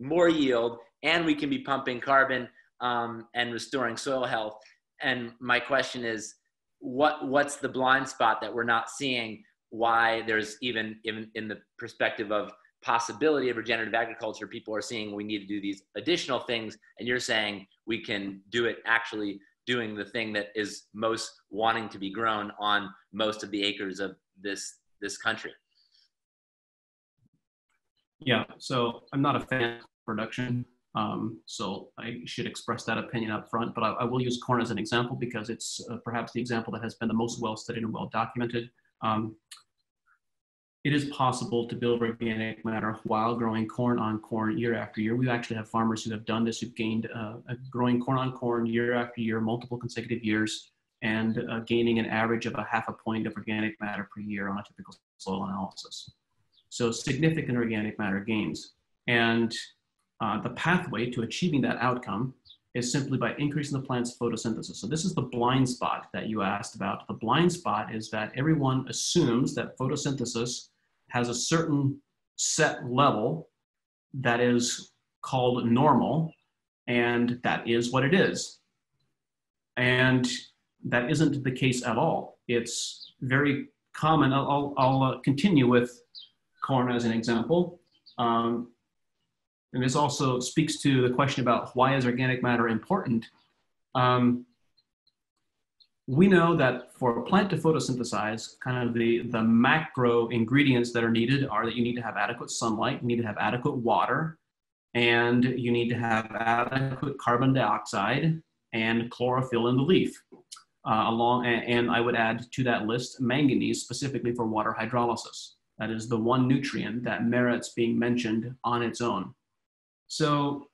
more yield and we can be pumping carbon um, and restoring soil health and my question is what what's the blind spot that we're not seeing why there's even even in the perspective of possibility of regenerative agriculture people are seeing we need to do these additional things and you're saying we can do it actually doing the thing that is most wanting to be grown on most of the acres of this this country? Yeah, so I'm not a fan of production, um, so I should express that opinion up front, but I, I will use corn as an example because it's uh, perhaps the example that has been the most well studied and well documented. Um, it is possible to build organic matter while growing corn on corn year after year. We actually have farmers who have done this, who've gained uh, growing corn on corn year after year, multiple consecutive years, and uh, gaining an average of a half a point of organic matter per year on a typical soil analysis. So significant organic matter gains. And uh, the pathway to achieving that outcome is simply by increasing the plant's photosynthesis. So this is the blind spot that you asked about. The blind spot is that everyone assumes that photosynthesis has a certain set level that is called normal, and that is what it is. And that isn't the case at all. It's very common. I'll, I'll continue with corn as an example. Um, and this also speaks to the question about why is organic matter important. Um, we know that for a plant to photosynthesize, kind of the, the macro ingredients that are needed are that you need to have adequate sunlight, you need to have adequate water, and you need to have adequate carbon dioxide and chlorophyll in the leaf. Uh, along, and, and I would add to that list manganese specifically for water hydrolysis. That is the one nutrient that merits being mentioned on its own. So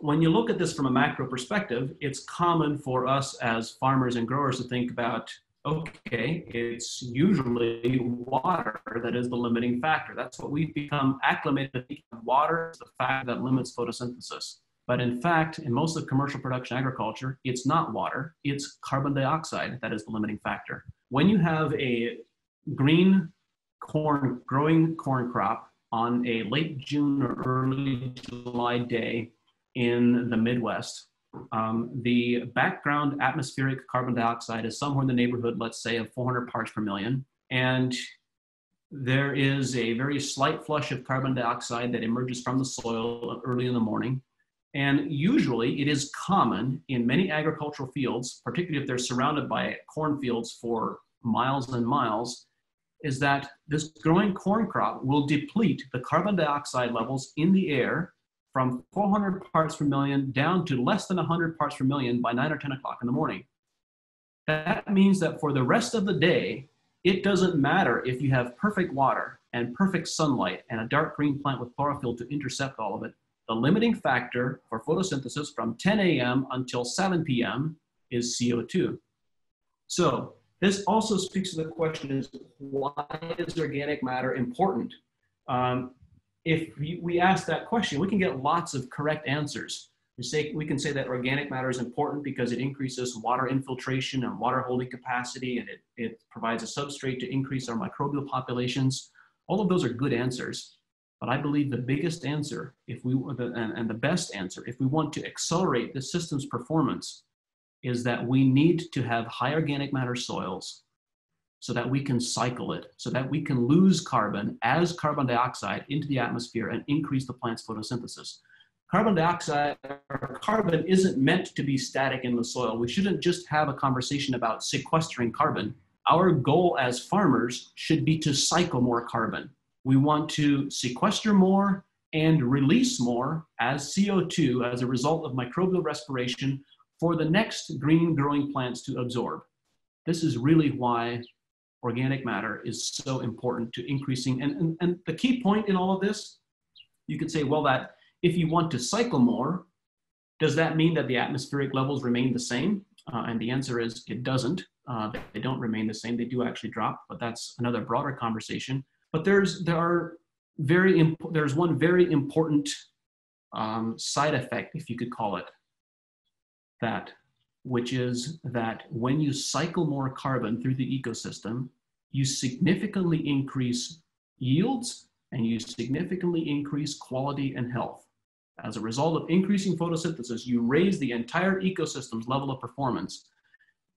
when you look at this from a macro perspective, it's common for us as farmers and growers to think about okay, it's usually water that is the limiting factor. That's what we've become acclimated to. Water is the factor that limits photosynthesis. But in fact, in most of commercial production agriculture, it's not water, it's carbon dioxide that is the limiting factor. When you have a green corn, growing corn crop on a late June or early July day in the Midwest, um, the background atmospheric carbon dioxide is somewhere in the neighborhood, let's say, of 400 parts per million. And there is a very slight flush of carbon dioxide that emerges from the soil early in the morning. And usually it is common in many agricultural fields, particularly if they're surrounded by cornfields for miles and miles, is that this growing corn crop will deplete the carbon dioxide levels in the air from 400 parts per million down to less than 100 parts per million by 9 or 10 o'clock in the morning. That means that for the rest of the day, it doesn't matter if you have perfect water and perfect sunlight and a dark green plant with chlorophyll to intercept all of it. The limiting factor for photosynthesis from 10 a.m. until 7 p.m. is CO2. So this also speaks to the question is why is organic matter important? Um, if we ask that question, we can get lots of correct answers. We, say, we can say that organic matter is important because it increases water infiltration and water holding capacity, and it, it provides a substrate to increase our microbial populations. All of those are good answers. But I believe the biggest answer, if we and, and the best answer, if we want to accelerate the system's performance, is that we need to have high organic matter soils so that we can cycle it, so that we can lose carbon as carbon dioxide into the atmosphere and increase the plant's photosynthesis. Carbon dioxide or carbon isn't meant to be static in the soil. We shouldn't just have a conversation about sequestering carbon. Our goal as farmers should be to cycle more carbon. We want to sequester more and release more as CO2 as a result of microbial respiration for the next green growing plants to absorb. This is really why organic matter is so important to increasing. And, and, and the key point in all of this, you could say, well, that if you want to cycle more, does that mean that the atmospheric levels remain the same? Uh, and the answer is it doesn't. Uh, they don't remain the same. They do actually drop, but that's another broader conversation. But there's there are very imp- there's one very important um, side effect, if you could call it that, which is that when you cycle more carbon through the ecosystem, you significantly increase yields and you significantly increase quality and health. As a result of increasing photosynthesis, you raise the entire ecosystem's level of performance.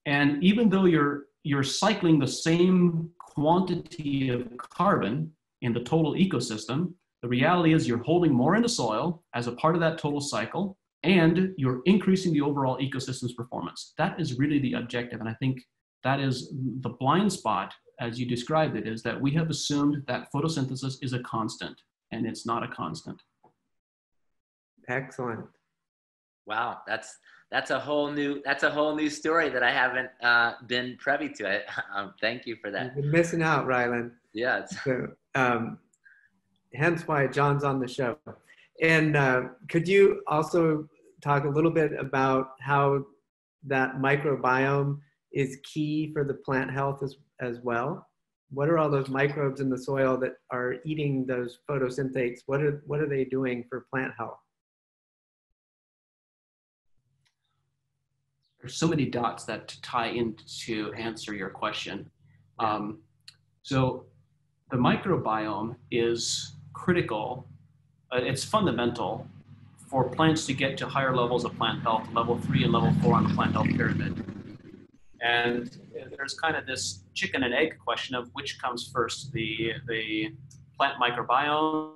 And even though you're, you're cycling the same quantity of carbon in the total ecosystem, the reality is you're holding more in the soil as a part of that total cycle, and you're increasing the overall ecosystem's performance. That is really the objective. And I think that is the blind spot as you described it, is that we have assumed that photosynthesis is a constant, and it's not a constant. Excellent. Wow, that's that's a whole new that's a whole new story that I haven't uh, been privy to. I, um, thank you for that. You've been missing out, Ryland. Yeah. So, um, hence why John's on the show. And uh, could you also talk a little bit about how that microbiome is key for the plant health as, as well? What are all those microbes in the soil that are eating those photosynthates? What are, what are they doing for plant health? There's so many dots that tie in to answer your question. Um, so the microbiome is critical, it's fundamental for plants to get to higher levels of plant health, level three and level four on the plant health pyramid. And there's kind of this chicken and egg question of which comes first, the, the plant microbiome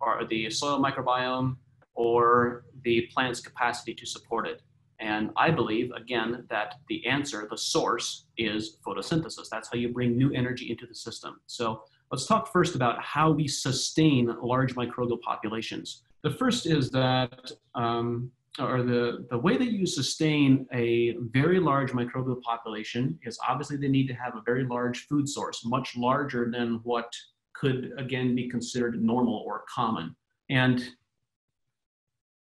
or the soil microbiome or the plant's capacity to support it. And I believe, again, that the answer, the source, is photosynthesis. That's how you bring new energy into the system. So let's talk first about how we sustain large microbial populations. The first is that, um, or the, the way that you sustain a very large microbial population is obviously they need to have a very large food source, much larger than what could, again, be considered normal or common. And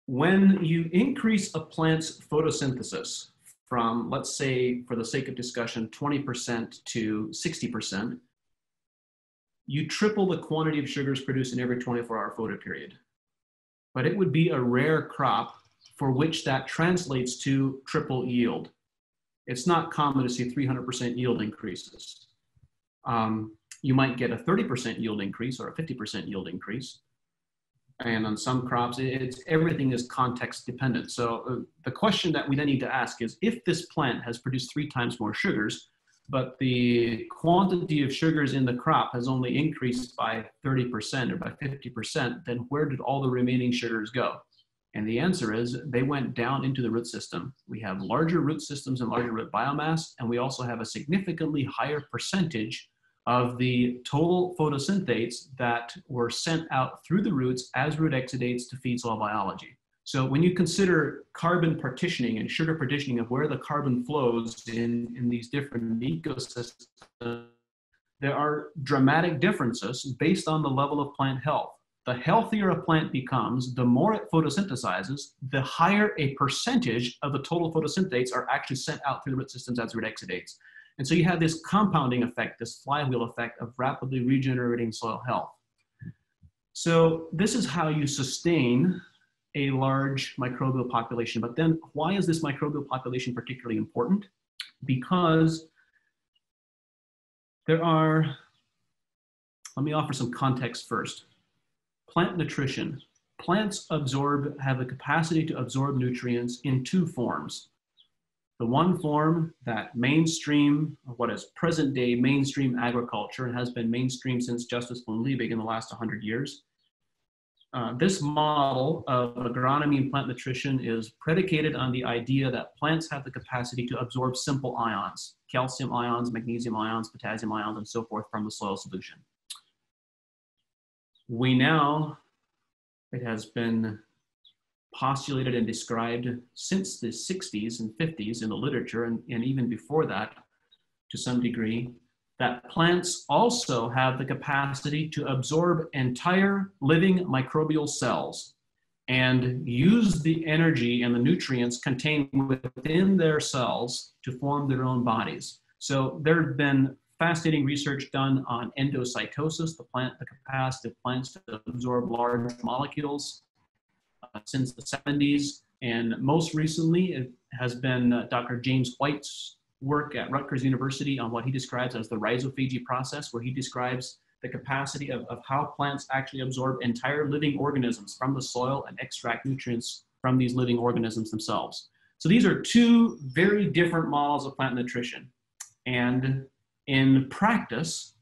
when you increase a plant's photosynthesis from, let's say, for the sake of discussion, 20% to 60%, you triple the quantity of sugars produced in every 24 hour photoperiod. But it would be a rare crop for which that translates to triple yield. It's not common to see 300% yield increases. Um, you might get a 30% yield increase or a 50% yield increase, and on some crops, it's everything is context dependent. So uh, the question that we then need to ask is, if this plant has produced three times more sugars, but the quantity of sugars in the crop has only increased by 30% or by 50%, then where did all the remaining sugars go? And the answer is they went down into the root system. We have larger root systems and larger root biomass, and we also have a significantly higher percentage of the total photosynthates that were sent out through the roots as root exudates to feed soil biology. So when you consider carbon partitioning and sugar partitioning of where the carbon flows in, in these different ecosystems, there are dramatic differences based on the level of plant health. The healthier a plant becomes, the more it photosynthesizes, the higher a percentage of the total photosynthates are actually sent out through the root systems as root exudates. And so you have this compounding effect, this flywheel effect of rapidly regenerating soil health. So this is how you sustain a large microbial population. But then why is this microbial population particularly important? Because there are, let me offer some context first. Plant nutrition. Plants absorb, have a capacity to absorb nutrients in two forms. The one form that mainstream, what is present day mainstream agriculture, and has been mainstream since Justus von Liebig in the last 100 years. Uh, this model of agronomy and plant nutrition is predicated on the idea that plants have the capacity to absorb simple ions, calcium ions, magnesium ions, potassium ions, and so forth from the soil solution. We now, it has been postulated and described since the 60s and 50s in the literature, and, and even before that to some degree, that plants also have the capacity to absorb entire living microbial cells and use the energy and the nutrients contained within their cells to form their own bodies. So there have been fascinating research done on endocytosis, the plant, the capacity of plants to absorb large molecules, uh, since the 70s. And most recently, it has been uh, Dr. James White's work at Rutgers University on what he describes as the rhizophagy process, where he describes the capacity of, of how plants actually absorb entire living organisms from the soil and extract nutrients from these living organisms themselves. So these are two very different models of plant nutrition. And in practice,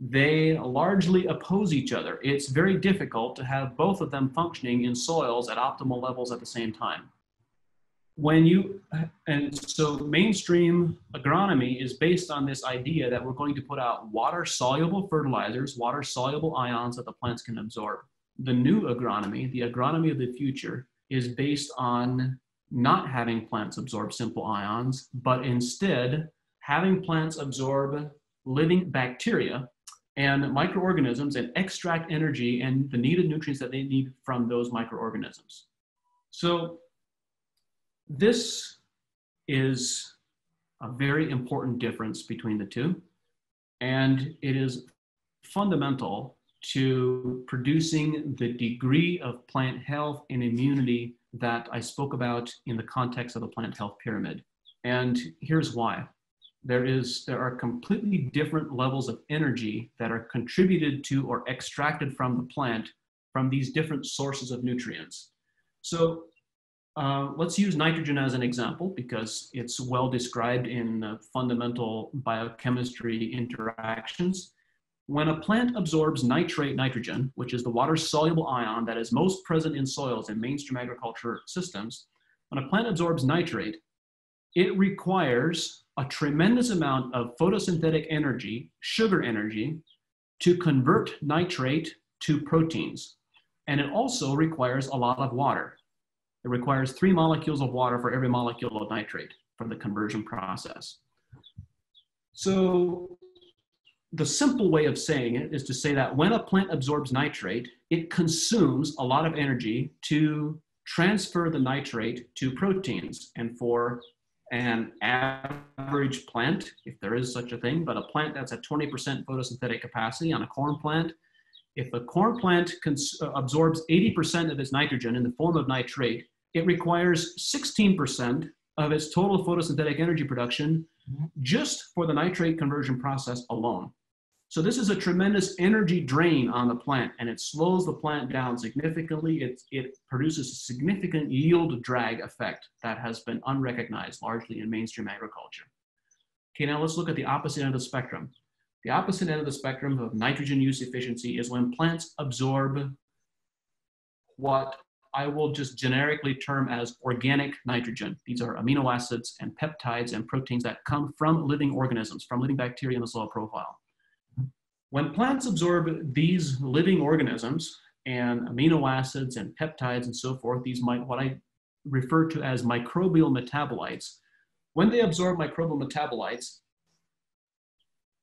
they largely oppose each other. It's very difficult to have both of them functioning in soils at optimal levels at the same time. When you, and so mainstream agronomy is based on this idea that we're going to put out water soluble fertilizers, water soluble ions that the plants can absorb. The new agronomy, the agronomy of the future, is based on not having plants absorb simple ions, but instead having plants absorb living bacteria and microorganisms and extract energy and the needed nutrients that they need from those microorganisms. So this is a very important difference between the two. And it is fundamental to producing the degree of plant health and immunity that I spoke about in the context of the plant health pyramid. And here's why there is there are completely different levels of energy that are contributed to or extracted from the plant from these different sources of nutrients. So uh, let's use nitrogen as an example because it's well described in uh, fundamental biochemistry interactions. When a plant absorbs nitrate nitrogen, which is the water soluble ion that is most present in soils in mainstream agriculture systems, when a plant absorbs nitrate, it requires a tremendous amount of photosynthetic energy, sugar energy, to convert nitrate to proteins. And it also requires a lot of water. It requires three molecules of water for every molecule of nitrate for the conversion process. So the simple way of saying it is to say that when a plant absorbs nitrate, it consumes a lot of energy to transfer the nitrate to proteins. And for an average plant, if there is such a thing, but a plant that's at 20% photosynthetic capacity on a corn plant, if a corn plant absorbs 80% of its nitrogen in the form of nitrate, it requires 16% of its total photosynthetic energy production just for the nitrate conversion process alone. So this is a tremendous energy drain on the plant and it slows the plant down significantly. It, it produces a significant yield drag effect that has been unrecognized largely in mainstream agriculture. Okay, now let's look at the opposite end of the spectrum. The opposite end of the spectrum of nitrogen use efficiency is when plants absorb what I will just generically term as organic nitrogen. These are amino acids and peptides and proteins that come from living organisms, from living bacteria in the soil profile. When plants absorb these living organisms and amino acids and peptides and so forth, these might, what I refer to as microbial metabolites, when they absorb microbial metabolites,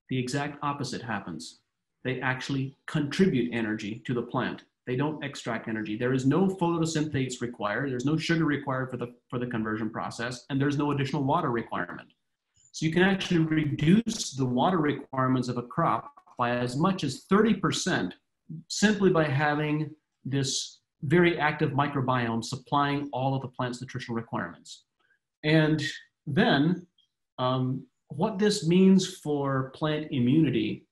the exact opposite happens. They actually contribute energy to the plant. They don't extract energy. There is no photosynthates required. There's no sugar required for the, for the conversion process, and there's no additional water requirement. So you can actually reduce the water requirements of a crop by as much as 30% simply by having this very active microbiome supplying all of the plant's nutritional requirements. And then um, what this means for plant immunity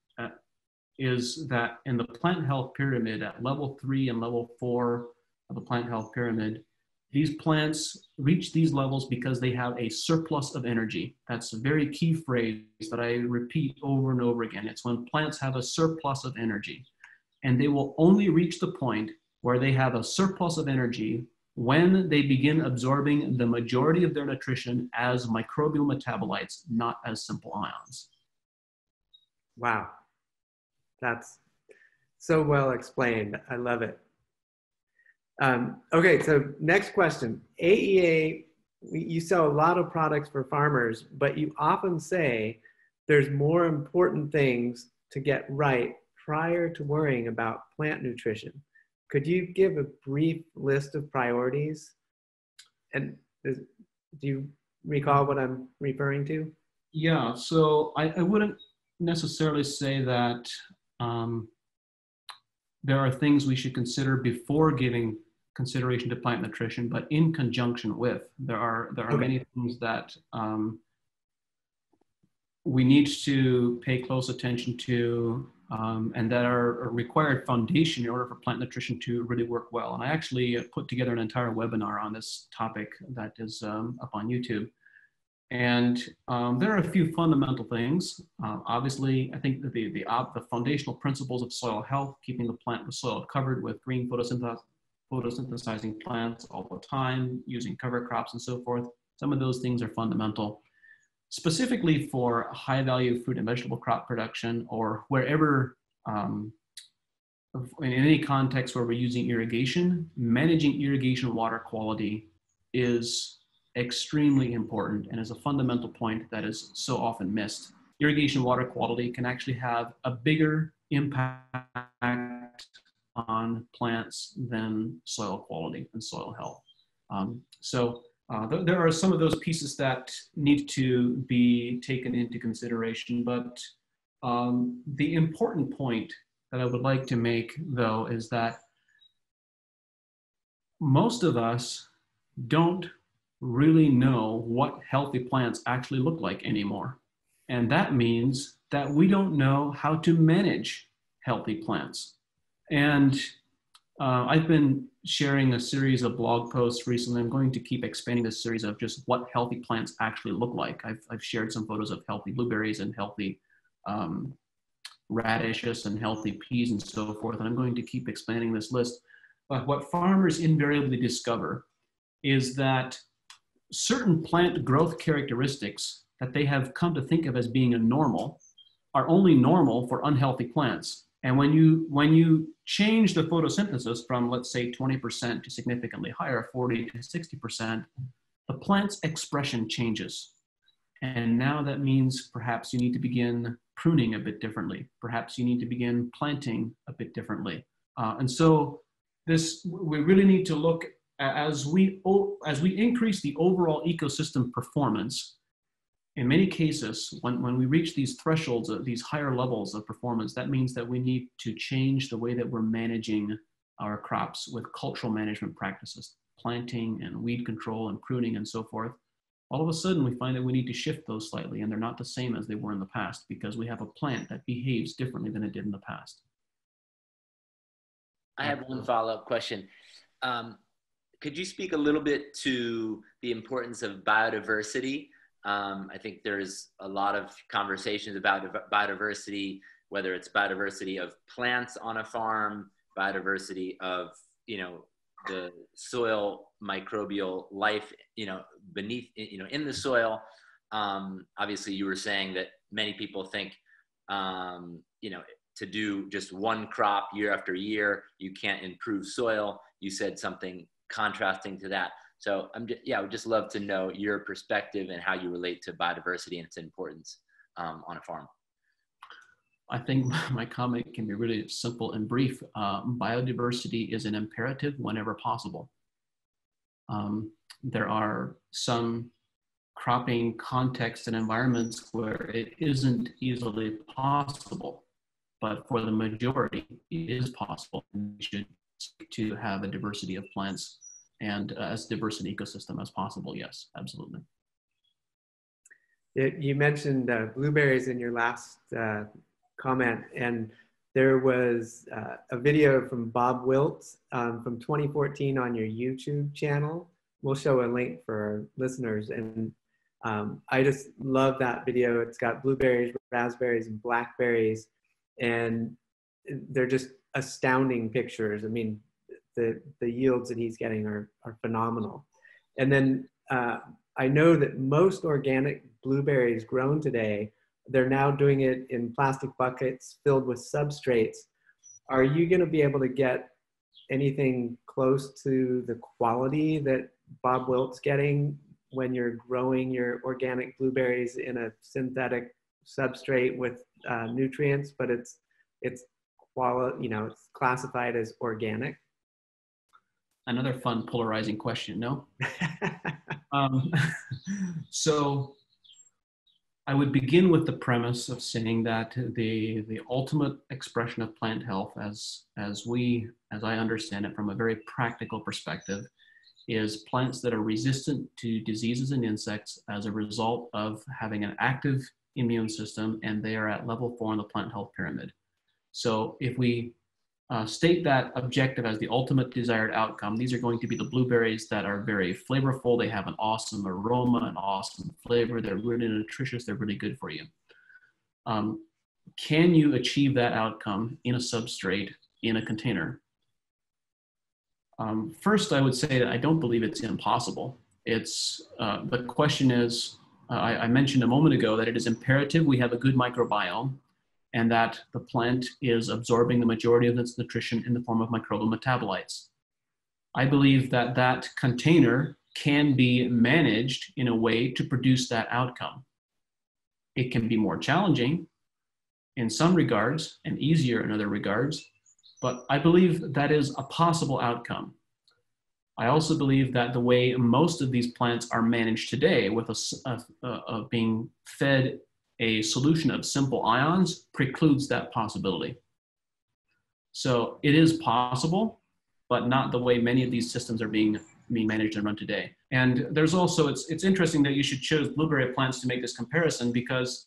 is that in the plant health pyramid at level three and level four of the plant health pyramid, these plants reach these levels because they have a surplus of energy. That's a very key phrase that I repeat over and over again. It's when plants have a surplus of energy. And they will only reach the point where they have a surplus of energy when they begin absorbing the majority of their nutrition as microbial metabolites, not as simple ions. Wow. That's so well explained. I love it. Um, okay, so next question. AEA, you sell a lot of products for farmers, but you often say there's more important things to get right prior to worrying about plant nutrition. Could you give a brief list of priorities? And do you recall what I'm referring to? Yeah, so I, I wouldn't necessarily say that um, there are things we should consider before giving consideration to plant nutrition, but in conjunction with. There are there are okay. many things that um, we need to pay close attention to, um, and that are a required foundation in order for plant nutrition to really work well. And I actually put together an entire webinar on this topic that is um, up on YouTube. And um, there are a few fundamental things. Uh, obviously, I think that the, the, the foundational principles of soil health, keeping the plant, the soil covered with green photosynthesizing plants all the time, using cover crops and so forth. Some of those things are fundamental. Specifically for high value fruit and vegetable crop production or wherever, um, in any context where we're using irrigation, managing irrigation water quality is extremely important and is a fundamental point that is so often missed. Irrigation water quality can actually have a bigger impact on plants than soil quality and soil health. Um, so uh, th there are some of those pieces that need to be taken into consideration, but um, the important point that I would like to make though is that most of us don't really know what healthy plants actually look like anymore. And that means that we don't know how to manage healthy plants. And uh, I've been sharing a series of blog posts recently. I'm going to keep expanding this series of just what healthy plants actually look like. I've, I've shared some photos of healthy blueberries and healthy um, radishes and healthy peas and so forth. And I'm going to keep expanding this list. But what farmers invariably discover is that certain plant growth characteristics that they have come to think of as being a normal are only normal for unhealthy plants. And when you when you change the photosynthesis from let's say 20% to significantly higher, 40 to 60%, the plant's expression changes. And now that means perhaps you need to begin pruning a bit differently. Perhaps you need to begin planting a bit differently. Uh, and so this we really need to look as we as we increase the overall ecosystem performance in many cases when, when we reach these thresholds of these higher levels of performance that means that we need to change the way that we're managing our crops with cultural management practices planting and weed control and pruning and so forth all of a sudden we find that we need to shift those slightly and they're not the same as they were in the past because we have a plant that behaves differently than it did in the past I have one follow up question. Um, could you speak a little bit to the importance of biodiversity? Um, I think there's a lot of conversations about biodiversity, whether it's biodiversity of plants on a farm, biodiversity of you know the soil microbial life you know beneath you know in the soil. Um, obviously, you were saying that many people think um, you know to do just one crop year after year. You can't improve soil. You said something contrasting to that. So I'm just, yeah, I would just love to know your perspective and how you relate to biodiversity and its importance um, on a farm. I think my comment can be really simple and brief. Um, biodiversity is an imperative whenever possible. Um, there are some cropping contexts and environments where it isn't easily possible but for the majority, it is possible. We should to have a diversity of plants and uh, as diverse an ecosystem as possible. Yes, absolutely. You mentioned uh, blueberries in your last uh, comment, and there was uh, a video from Bob Wilt um, from 2014 on your YouTube channel. We'll show a link for our listeners, and um, I just love that video. It's got blueberries, raspberries, and blackberries and they're just astounding pictures. I mean, the the yields that he's getting are are phenomenal. And then uh, I know that most organic blueberries grown today, they're now doing it in plastic buckets filled with substrates. Are you going to be able to get anything close to the quality that Bob Wilt's getting when you're growing your organic blueberries in a synthetic substrate with uh, nutrients, but it's it's quali- you know it's classified as organic. Another fun polarizing question, no? um, so I would begin with the premise of saying that the the ultimate expression of plant health, as as we as I understand it from a very practical perspective, is plants that are resistant to diseases and insects as a result of having an active immune system, and they are at level four in the plant health pyramid. So if we uh, state that objective as the ultimate desired outcome, these are going to be the blueberries that are very flavorful. They have an awesome aroma, an awesome flavor. They're really nutritious. They're really good for you. Um, can you achieve that outcome in a substrate in a container? Um, first, I would say that I don't believe it's impossible. It's uh, the question is uh, I, I mentioned a moment ago that it is imperative we have a good microbiome and that the plant is absorbing the majority of its nutrition in the form of microbial metabolites. I believe that that container can be managed in a way to produce that outcome. It can be more challenging in some regards and easier in other regards, but I believe that is a possible outcome. I also believe that the way most of these plants are managed today, with a, a, a, being fed a solution of simple ions, precludes that possibility. So it is possible, but not the way many of these systems are being being managed and run today. And there's also it's it's interesting that you should choose blueberry plants to make this comparison because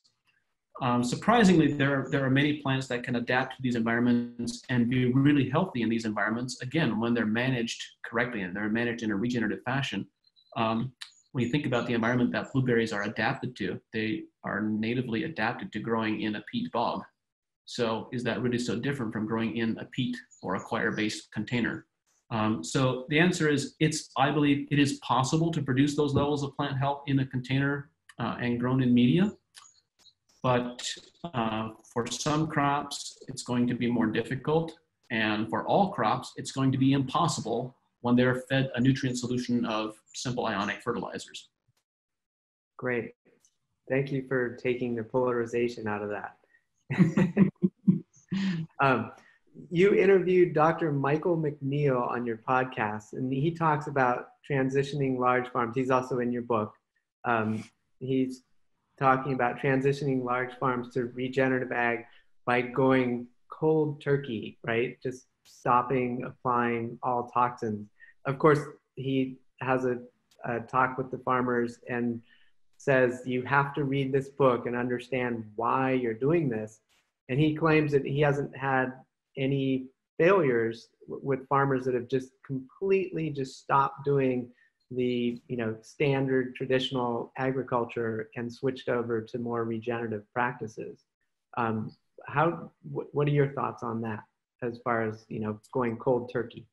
um, surprisingly, there, there are many plants that can adapt to these environments and be really healthy in these environments, again, when they're managed correctly and they're managed in a regenerative fashion. Um, when you think about the environment that blueberries are adapted to, they are natively adapted to growing in a peat bog. So is that really so different from growing in a peat or a coir-based container? Um, so the answer is it's, I believe it is possible to produce those levels of plant health in a container uh, and grown in media. But uh, for some crops, it's going to be more difficult. And for all crops, it's going to be impossible when they're fed a nutrient solution of simple ionic fertilizers. Great. Thank you for taking the polarization out of that. um, you interviewed Dr. Michael McNeill on your podcast, and he talks about transitioning large farms. He's also in your book. Um, he's talking about transitioning large farms to regenerative ag by going cold turkey, right? Just stopping applying all toxins. Of course, he has a, a talk with the farmers and says you have to read this book and understand why you're doing this. And he claims that he hasn't had any failures with farmers that have just completely just stopped doing the you know standard traditional agriculture and switched over to more regenerative practices. Um, how wh- what are your thoughts on that as far as you know going cold turkey?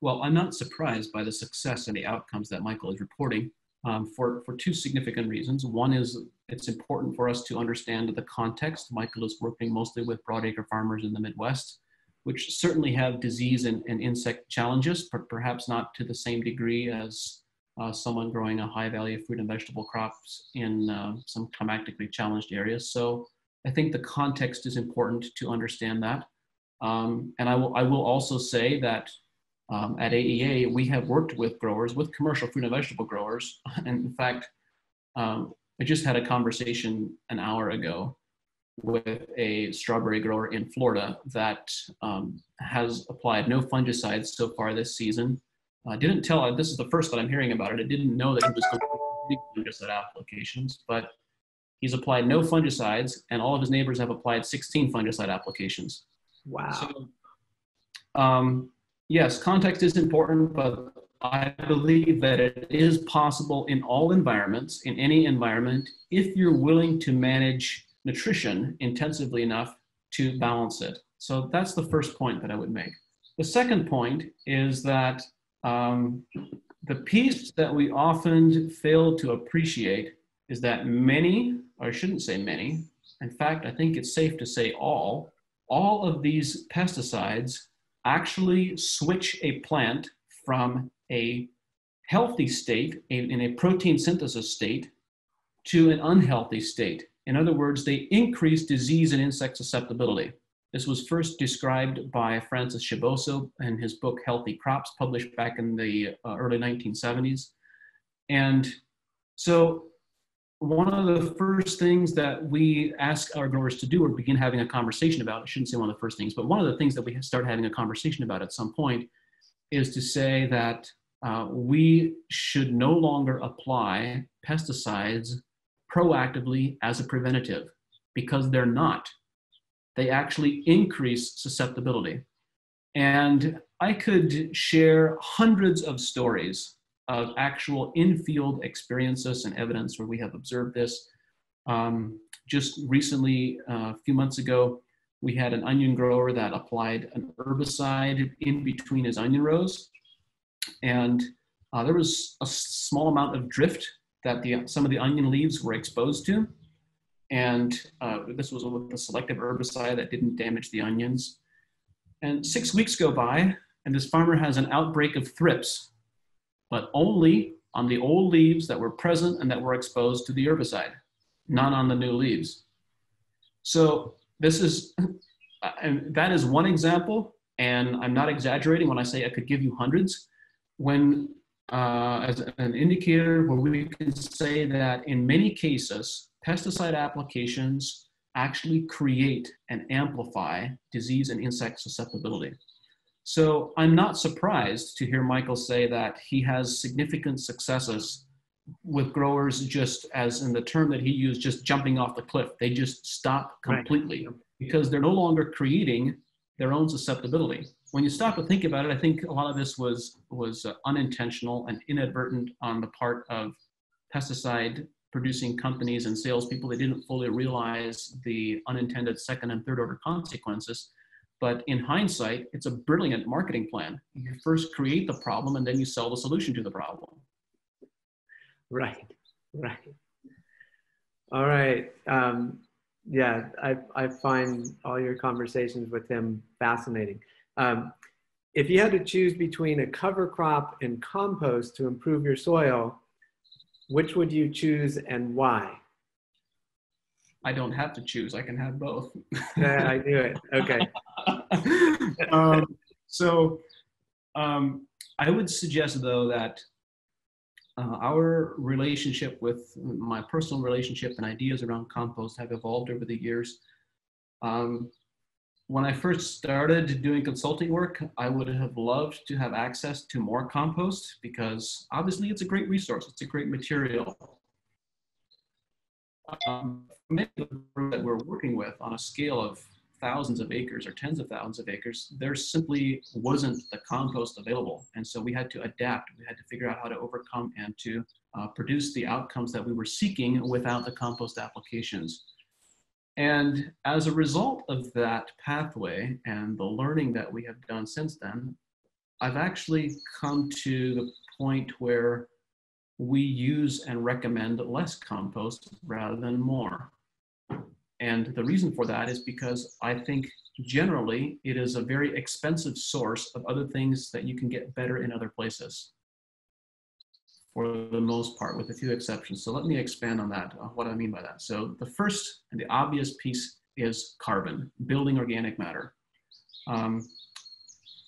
Well, I'm not surprised by the success and the outcomes that Michael is reporting um, for, for two significant reasons. One is it's important for us to understand the context. Michael is working mostly with broadacre farmers in the Midwest, which certainly have disease and, and insect challenges, but perhaps not to the same degree as uh, someone growing a high value fruit and vegetable crops in uh, some climatically challenged areas. So I think the context is important to understand that. Um, and I will, I will also say that um, at AEA, we have worked with growers, with commercial fruit and vegetable growers. And in fact, um, I just had a conversation an hour ago with a strawberry grower in Florida that um, has applied no fungicides so far this season. I didn't tell, this is the first that I'm hearing about it. I didn't know that he was going to fungicide applications, but he's applied no fungicides and all of his neighbors have applied 16 fungicide applications. Wow. So, um, yes, context is important, but I believe that it is possible in all environments, in any environment, if you're willing to manage nutrition intensively enough to balance it. So that's the first point that I would make. The second point is that um, the piece that we often fail to appreciate is that many, or I shouldn't say many, in fact, I think it's safe to say all, all of these pesticides actually switch a plant from a healthy state, in a protein synthesis state, to an unhealthy state. In other words, they increase disease and insect susceptibility. This was first described by Francis Chaboussou in his book Healthy Crops, published back in the uh, early 1970s. And so one of the first things that we ask our growers to do or begin having a conversation about, I shouldn't say one of the first things, but one of the things that we start having a conversation about at some point is to say that uh, we should no longer apply pesticides proactively as a preventative because they're not. They actually increase susceptibility. And I could share hundreds of stories of actual in-field experiences and evidence where we have observed this. Um, just recently, uh, a few months ago, we had an onion grower that applied an herbicide in between his onion rows. And uh, there was a small amount of drift that the, some of the onion leaves were exposed to. And uh, this was with a selective herbicide that didn't damage the onions. And six weeks go by, and this farmer has an outbreak of thrips, but only on the old leaves that were present and that were exposed to the herbicide, not on the new leaves. So this is, and that is one example, and I'm not exaggerating when I say I could give you hundreds. When uh, as an indicator where we can say that in many cases, pesticide applications actually create and amplify disease and insect susceptibility. So I'm not surprised to hear Michael say that he has significant successes with growers just as in the term that he used, just jumping off the cliff. They just stop completely right. because they're no longer creating their own susceptibility when you stop to think about it, I think a lot of this was was uh, unintentional and inadvertent on the part of pesticide producing companies and salespeople. They didn't fully realize the unintended second and third order consequences But in hindsight, it's a brilliant marketing plan. You first create the problem and then you sell the solution to the problem. Right, right. All right. Um, yeah, I, I find all your conversations with him fascinating. Um, if you had to choose between a cover crop and compost to improve your soil, which would you choose and why? I don't have to choose. I can have both. yeah, I knew it. Okay. um, so um, I would suggest, though, that uh, our relationship with my personal relationship and ideas around compost have evolved over the years. Um, when I first started doing consulting work, I would have loved to have access to more compost because obviously it's a great resource, it's a great material. Um, many of the that we're working with on a scale of thousands of acres or tens of thousands of acres, there simply wasn't the compost available. And so we had to adapt. We had to figure out how to overcome and to uh, produce the outcomes that we were seeking without the compost applications. And as a result of that pathway and the learning that we have done since then, I've actually come to the point where we use and recommend less compost rather than more. And the reason for that is because I think generally it is a very expensive source of other things that you can get better in other places for the most part, with a few exceptions. So let me expand on that, uh, what I mean by that. So the first and the obvious piece is carbon, building organic matter. Um,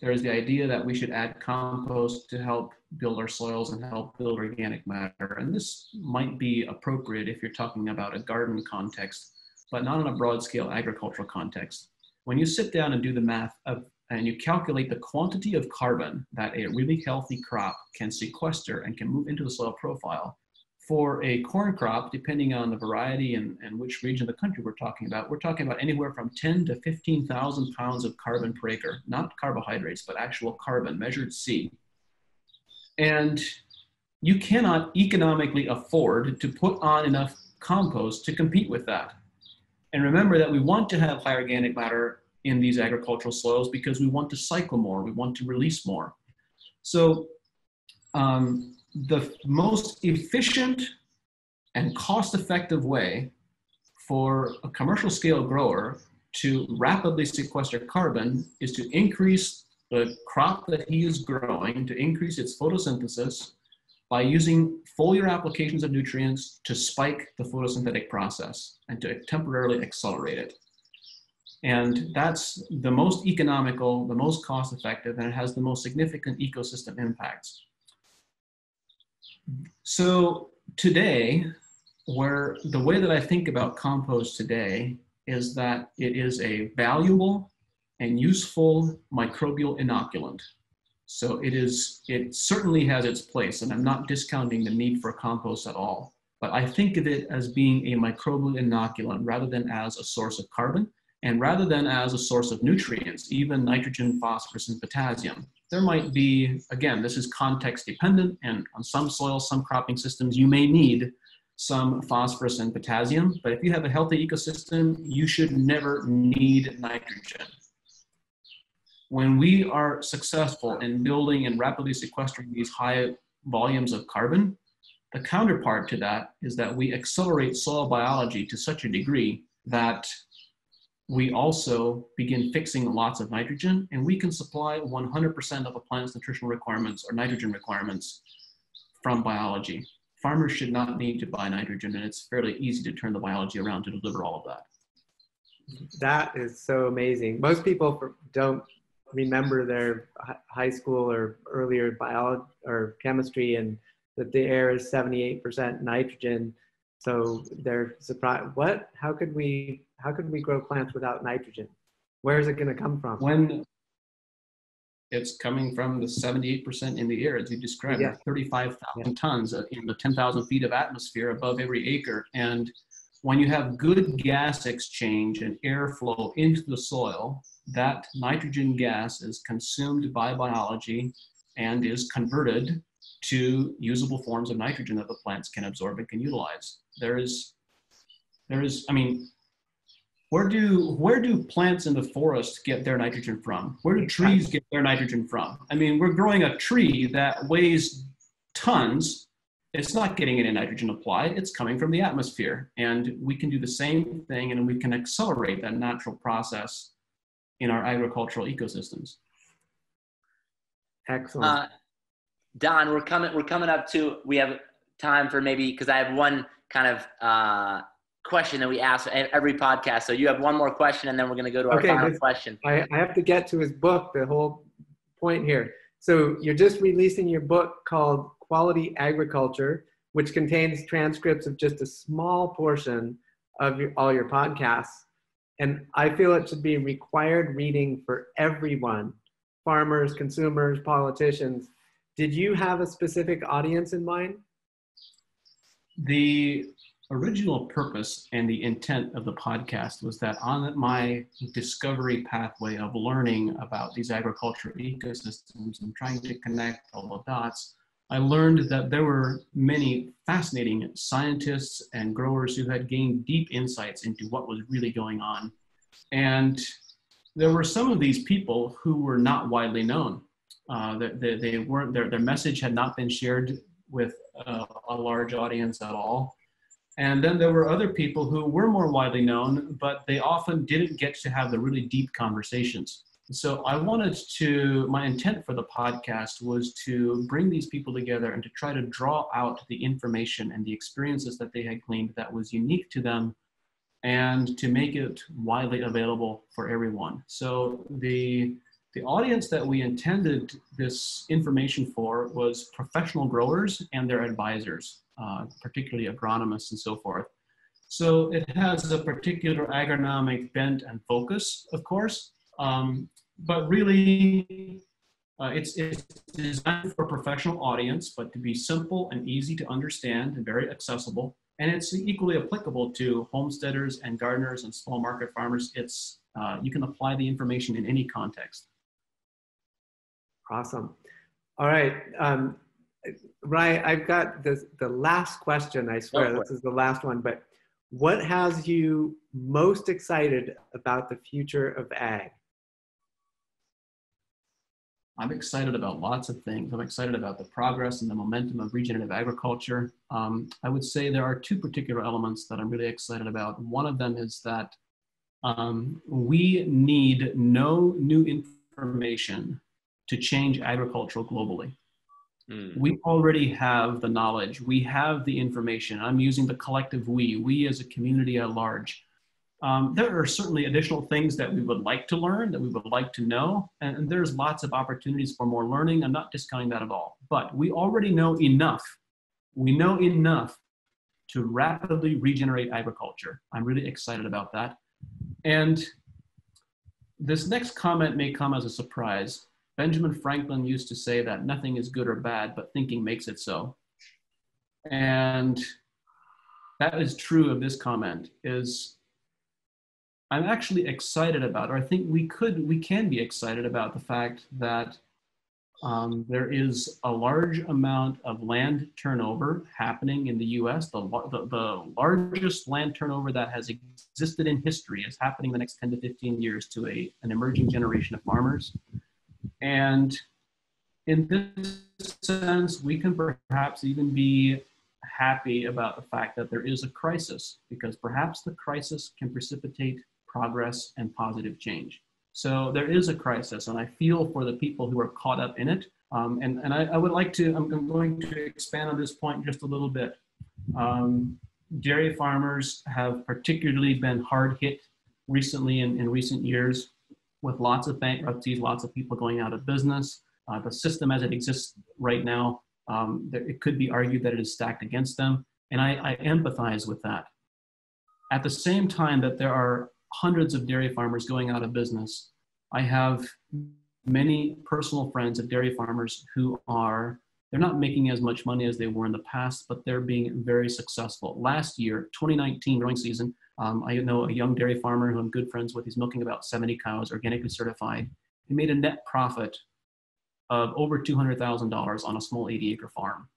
there is the idea that we should add compost to help build our soils and help build organic matter. And this might be appropriate if you're talking about a garden context but not on a broad scale agricultural context. When you sit down and do the math of, and you calculate the quantity of carbon that a really healthy crop can sequester and can move into the soil profile, for a corn crop, depending on the variety and, and which region of the country we're talking about, we're talking about anywhere from 10 to 15,000 pounds of carbon per acre, not carbohydrates, but actual carbon, measured C. And you cannot economically afford to put on enough compost to compete with that. And remember that we want to have high organic matter in these agricultural soils because we want to cycle more, we want to release more. So um, the most efficient and cost-effective way for a commercial scale grower to rapidly sequester carbon is to increase the crop that he is growing, to increase its photosynthesis by using foliar applications of nutrients to spike the photosynthetic process and to temporarily accelerate it. And that's the most economical, the most cost effective, and it has the most significant ecosystem impacts. So today, where the way that I think about compost today is that it is a valuable and useful microbial inoculant. So it is, it certainly has its place, and I'm not discounting the need for compost at all. But I think of it as being a microbial inoculant rather than as a source of carbon and rather than as a source of nutrients, even nitrogen, phosphorus, and potassium. There might be, again, this is context dependent, and on some soils, some cropping systems, you may need some phosphorus and potassium, but if you have a healthy ecosystem, you should never need nitrogen when we are successful in building and rapidly sequestering these high volumes of carbon, the counterpart to that is that we accelerate soil biology to such a degree that we also begin fixing lots of nitrogen and we can supply 100% of a plant's nutritional requirements or nitrogen requirements from biology. Farmers should not need to buy nitrogen and it's fairly easy to turn the biology around to deliver all of that. That is so amazing. Most people don't remember their high school or earlier biology or chemistry and that the air is 78% nitrogen. So they're surprised. What? How could we? How could we grow plants without nitrogen? Where is it going to come from? When it's coming from the 78% in the air, as you described, yeah. 35,000 yeah. tons uh, in the 10,000 feet of atmosphere above every acre. And when you have good gas exchange and airflow into the soil, that nitrogen gas is consumed by biology and is converted to usable forms of nitrogen that the plants can absorb and can utilize. There is, there is, I mean, where do where do plants in the forest get their nitrogen from? Where do trees get their nitrogen from? I mean, we're growing a tree that weighs tons. It's not getting any nitrogen applied. It's coming from the atmosphere, and we can do the same thing, and we can accelerate that natural process in our agricultural ecosystems. Excellent. Uh, Don, we're coming. We're coming up to. We have time for maybe because I have one kind of uh, question that we ask every podcast. So you have one more question, and then we're going to go to our okay, final question. I, I have to get to his book. The whole point here. So you're just releasing your book called Quality Agriculture, which contains transcripts of just a small portion of your, all your podcasts. And I feel it should be required reading for everyone farmers, consumers, politicians. Did you have a specific audience in mind? The original purpose and the intent of the podcast was that on my discovery pathway of learning about these agricultural ecosystems and trying to connect all the dots, I learned that there were many fascinating scientists and growers who had gained deep insights into what was really going on. And there were some of these people who were not widely known. Uh, they, they, weren't, their, their message had not been shared with uh, a large audience at all. And then there were other people who were more widely known, but they often didn't get to have the really deep conversations. So I wanted to, my intent for the podcast was to bring these people together and to try to draw out the information and the experiences that they had gleaned that was unique to them and to make it widely available for everyone. So the the audience that we intended this information for was professional growers and their advisors uh, particularly agronomists and so forth. So it has a particular agronomic bent and focus, of course, um, but really uh, it's, it's designed for a professional audience, but to be simple and easy to understand and very accessible. And it's equally applicable to homesteaders and gardeners and small market farmers. It's, uh, you can apply the information in any context. Awesome. All right. Um, Ryland, I've got this, the last question. I swear this is the last one. But what has you most excited about the future of ag? I'm excited about lots of things. I'm excited about the progress and the momentum of regenerative agriculture. Um, I would say there are two particular elements that I'm really excited about. One of them is that um, we need no new information to change agriculture globally. Mm. We already have the knowledge. We have the information. I'm using the collective we, we as a community at large. Um, there are certainly additional things that we would like to learn, that we would like to know, and, and there's lots of opportunities for more learning. I'm not discounting that at all. But we already know enough. We know enough to rapidly regenerate agriculture. I'm really excited about that. And this next comment may come as a surprise, Benjamin Franklin used to say that nothing is good or bad, but thinking makes it so. And that is true of this comment is I'm actually excited about, or I think we could, we can be excited about the fact that um, there is a large amount of land turnover happening in the US. The, the, the, largest land turnover that has existed in history is happening the next 10 to 15 years to a, an emerging generation of farmers. And in this sense, we can perhaps even be happy about the fact that there is a crisis because perhaps the crisis can precipitate progress and positive change. So there is a crisis, and I feel for the people who are caught up in it. Um, and and I, I, would like to, I'm, going to expand on this point just a little bit. Um, dairy farmers have particularly been hard hit recently in, in recent years with lots of bankruptcies, lots of people going out of business. Uh, the system as it exists right now, um, it could be argued that it is stacked against them. And I, I empathize with that. At the same time that there are hundreds of dairy farmers going out of business, I have many personal friends of dairy farmers who are they're not making as much money as they were in the past, but they're being very successful. Last year, 2019 growing season, um, I know a young dairy farmer who I'm good friends with. He's milking about 70 cows, organically certified. He made a net profit of over $200,000 on a small 80 acre farm.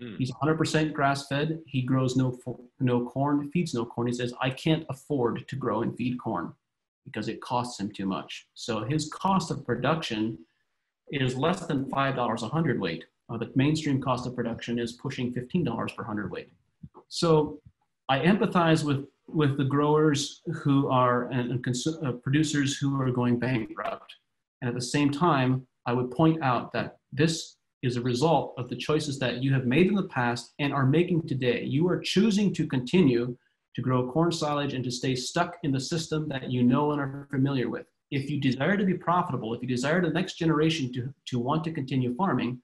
Mm. He's 100% grass fed. He grows no, no corn, feeds no corn. He says, I can't afford to grow and feed corn because it costs him too much. So his cost of production is less than $5 a hundredweight. Uh, the mainstream cost of production is pushing $15 per hundredweight. So I empathize with, with the growers who are and, and cons- uh, producers who are going bankrupt. And at the same time, I would point out that this is a result of the choices that you have made in the past and are making today. You are choosing to continue to grow corn silage and to stay stuck in the system that you know and are familiar with. If you desire to be profitable, if you desire the next generation to, to want to continue farming,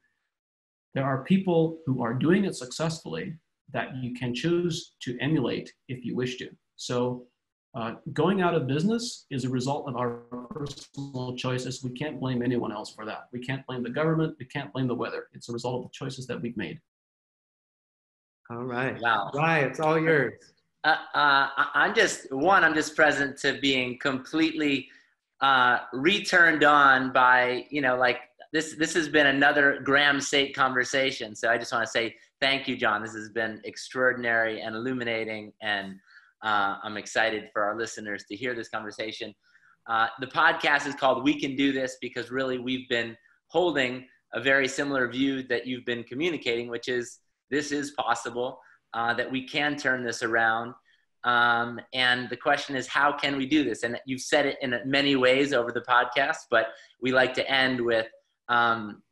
there are people who are doing it successfully that you can choose to emulate if you wish to. So uh, going out of business is a result of our personal choices. We can't blame anyone else for that. We can't blame the government. We can't blame the weather. It's a result of the choices that we've made. All right. Wow. Right. It's all yours. Uh, uh, I'm just, one, I'm just present to being completely uh, returned on by, you know, like this, this has been another Graham State conversation. So I just want to say thank you, John. This has been extraordinary and illuminating and uh, I'm excited for our listeners to hear this conversation. Uh, the podcast is called We Can Do This because really we've been holding a very similar view that you've been communicating, which is this is possible, uh, that we can turn this around. Um, and the question is, how can we do this? And you've said it in many ways over the podcast, but we like to end with um,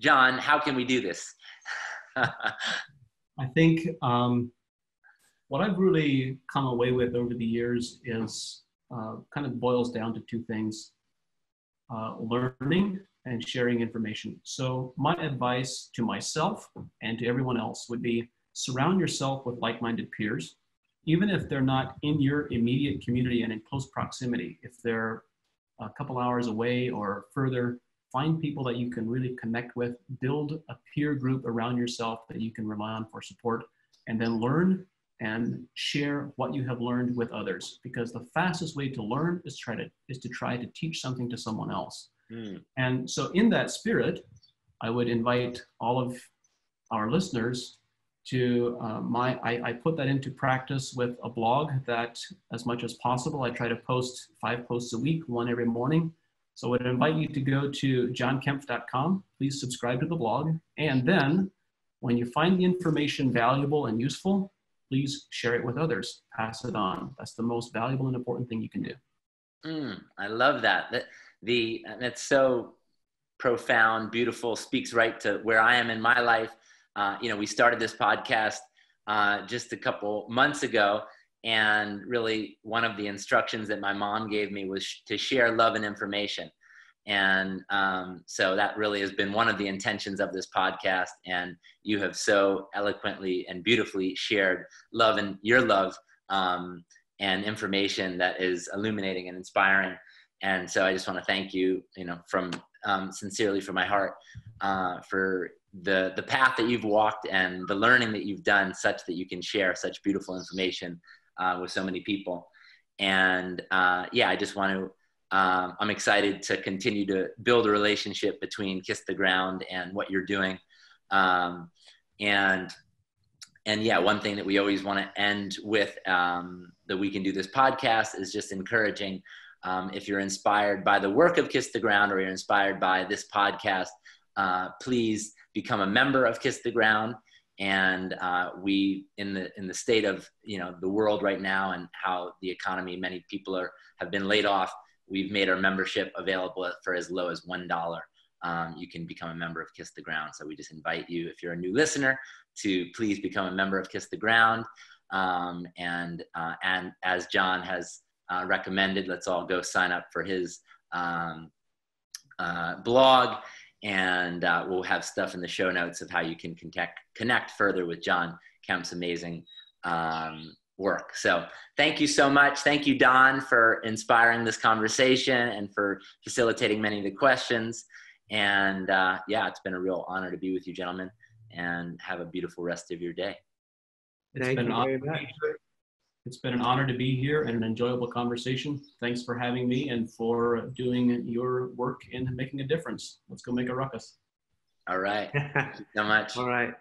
John, how can we do this? I think um, what I've really come away with over the years is uh, kind of boils down to two things uh, learning and sharing information. So, my advice to myself and to everyone else would be surround yourself with like minded peers, even if they're not in your immediate community and in close proximity. If they're a couple hours away or further, find people that you can really connect with, build a peer group around yourself that you can rely on for support, and then learn and share what you have learned with others because the fastest way to learn is try to is to try to teach something to someone else mm. and so in that spirit i would invite all of our listeners to uh, my I, I put that into practice with a blog that as much as possible i try to post five posts a week one every morning so i would invite you to go to johnkempf.com please subscribe to the blog and then when you find the information valuable and useful please share it with others, pass it on. That's the most valuable and important thing you can do. Mm, I love that. That the that's so profound, beautiful, speaks right to where I am in my life. Uh, you know, we started this podcast uh, just a couple months ago, and really one of the instructions that my mom gave me was to share love and information. And um, so that really has been one of the intentions of this podcast. And you have so eloquently and beautifully shared love and your love um, and information that is illuminating and inspiring. And so I just want to thank you, you know, from um, sincerely from my heart uh, for the the path that you've walked and the learning that you've done, such that you can share such beautiful information uh, with so many people. And uh, yeah, I just want to um, I'm excited to continue to build a relationship between Kiss the Ground and what you're doing. Um, and and yeah, one thing that we always want to end with um, that we can do this podcast is just encouraging. Um, if you're inspired by the work of Kiss the Ground or you're inspired by this podcast, uh, please become a member of Kiss the Ground. And uh, we, in the in the state of you know the world right now and how the economy, many people are have been laid off we've made our membership available for as low as one dollar. Um, you can become a member of Kiss the Ground. So we just invite you, if you're a new listener, to please become a member of Kiss the Ground. Um, and uh, and as John has uh, recommended, let's all go sign up for his um, uh, blog, and uh, we'll have stuff in the show notes of how you can connect connect further with John Kempf's amazing um, work. So thank you so much. Thank you, Don, for inspiring this conversation and for facilitating many of the questions. And uh, yeah, it's been a real honor to be with you, gentlemen, and have a beautiful rest of your day. It's Thank been you very much. It's been an honor to be here and an enjoyable conversation. Thanks for having me and for doing your work in making a difference. Let's go make a ruckus. All right. Thank you so much. All right.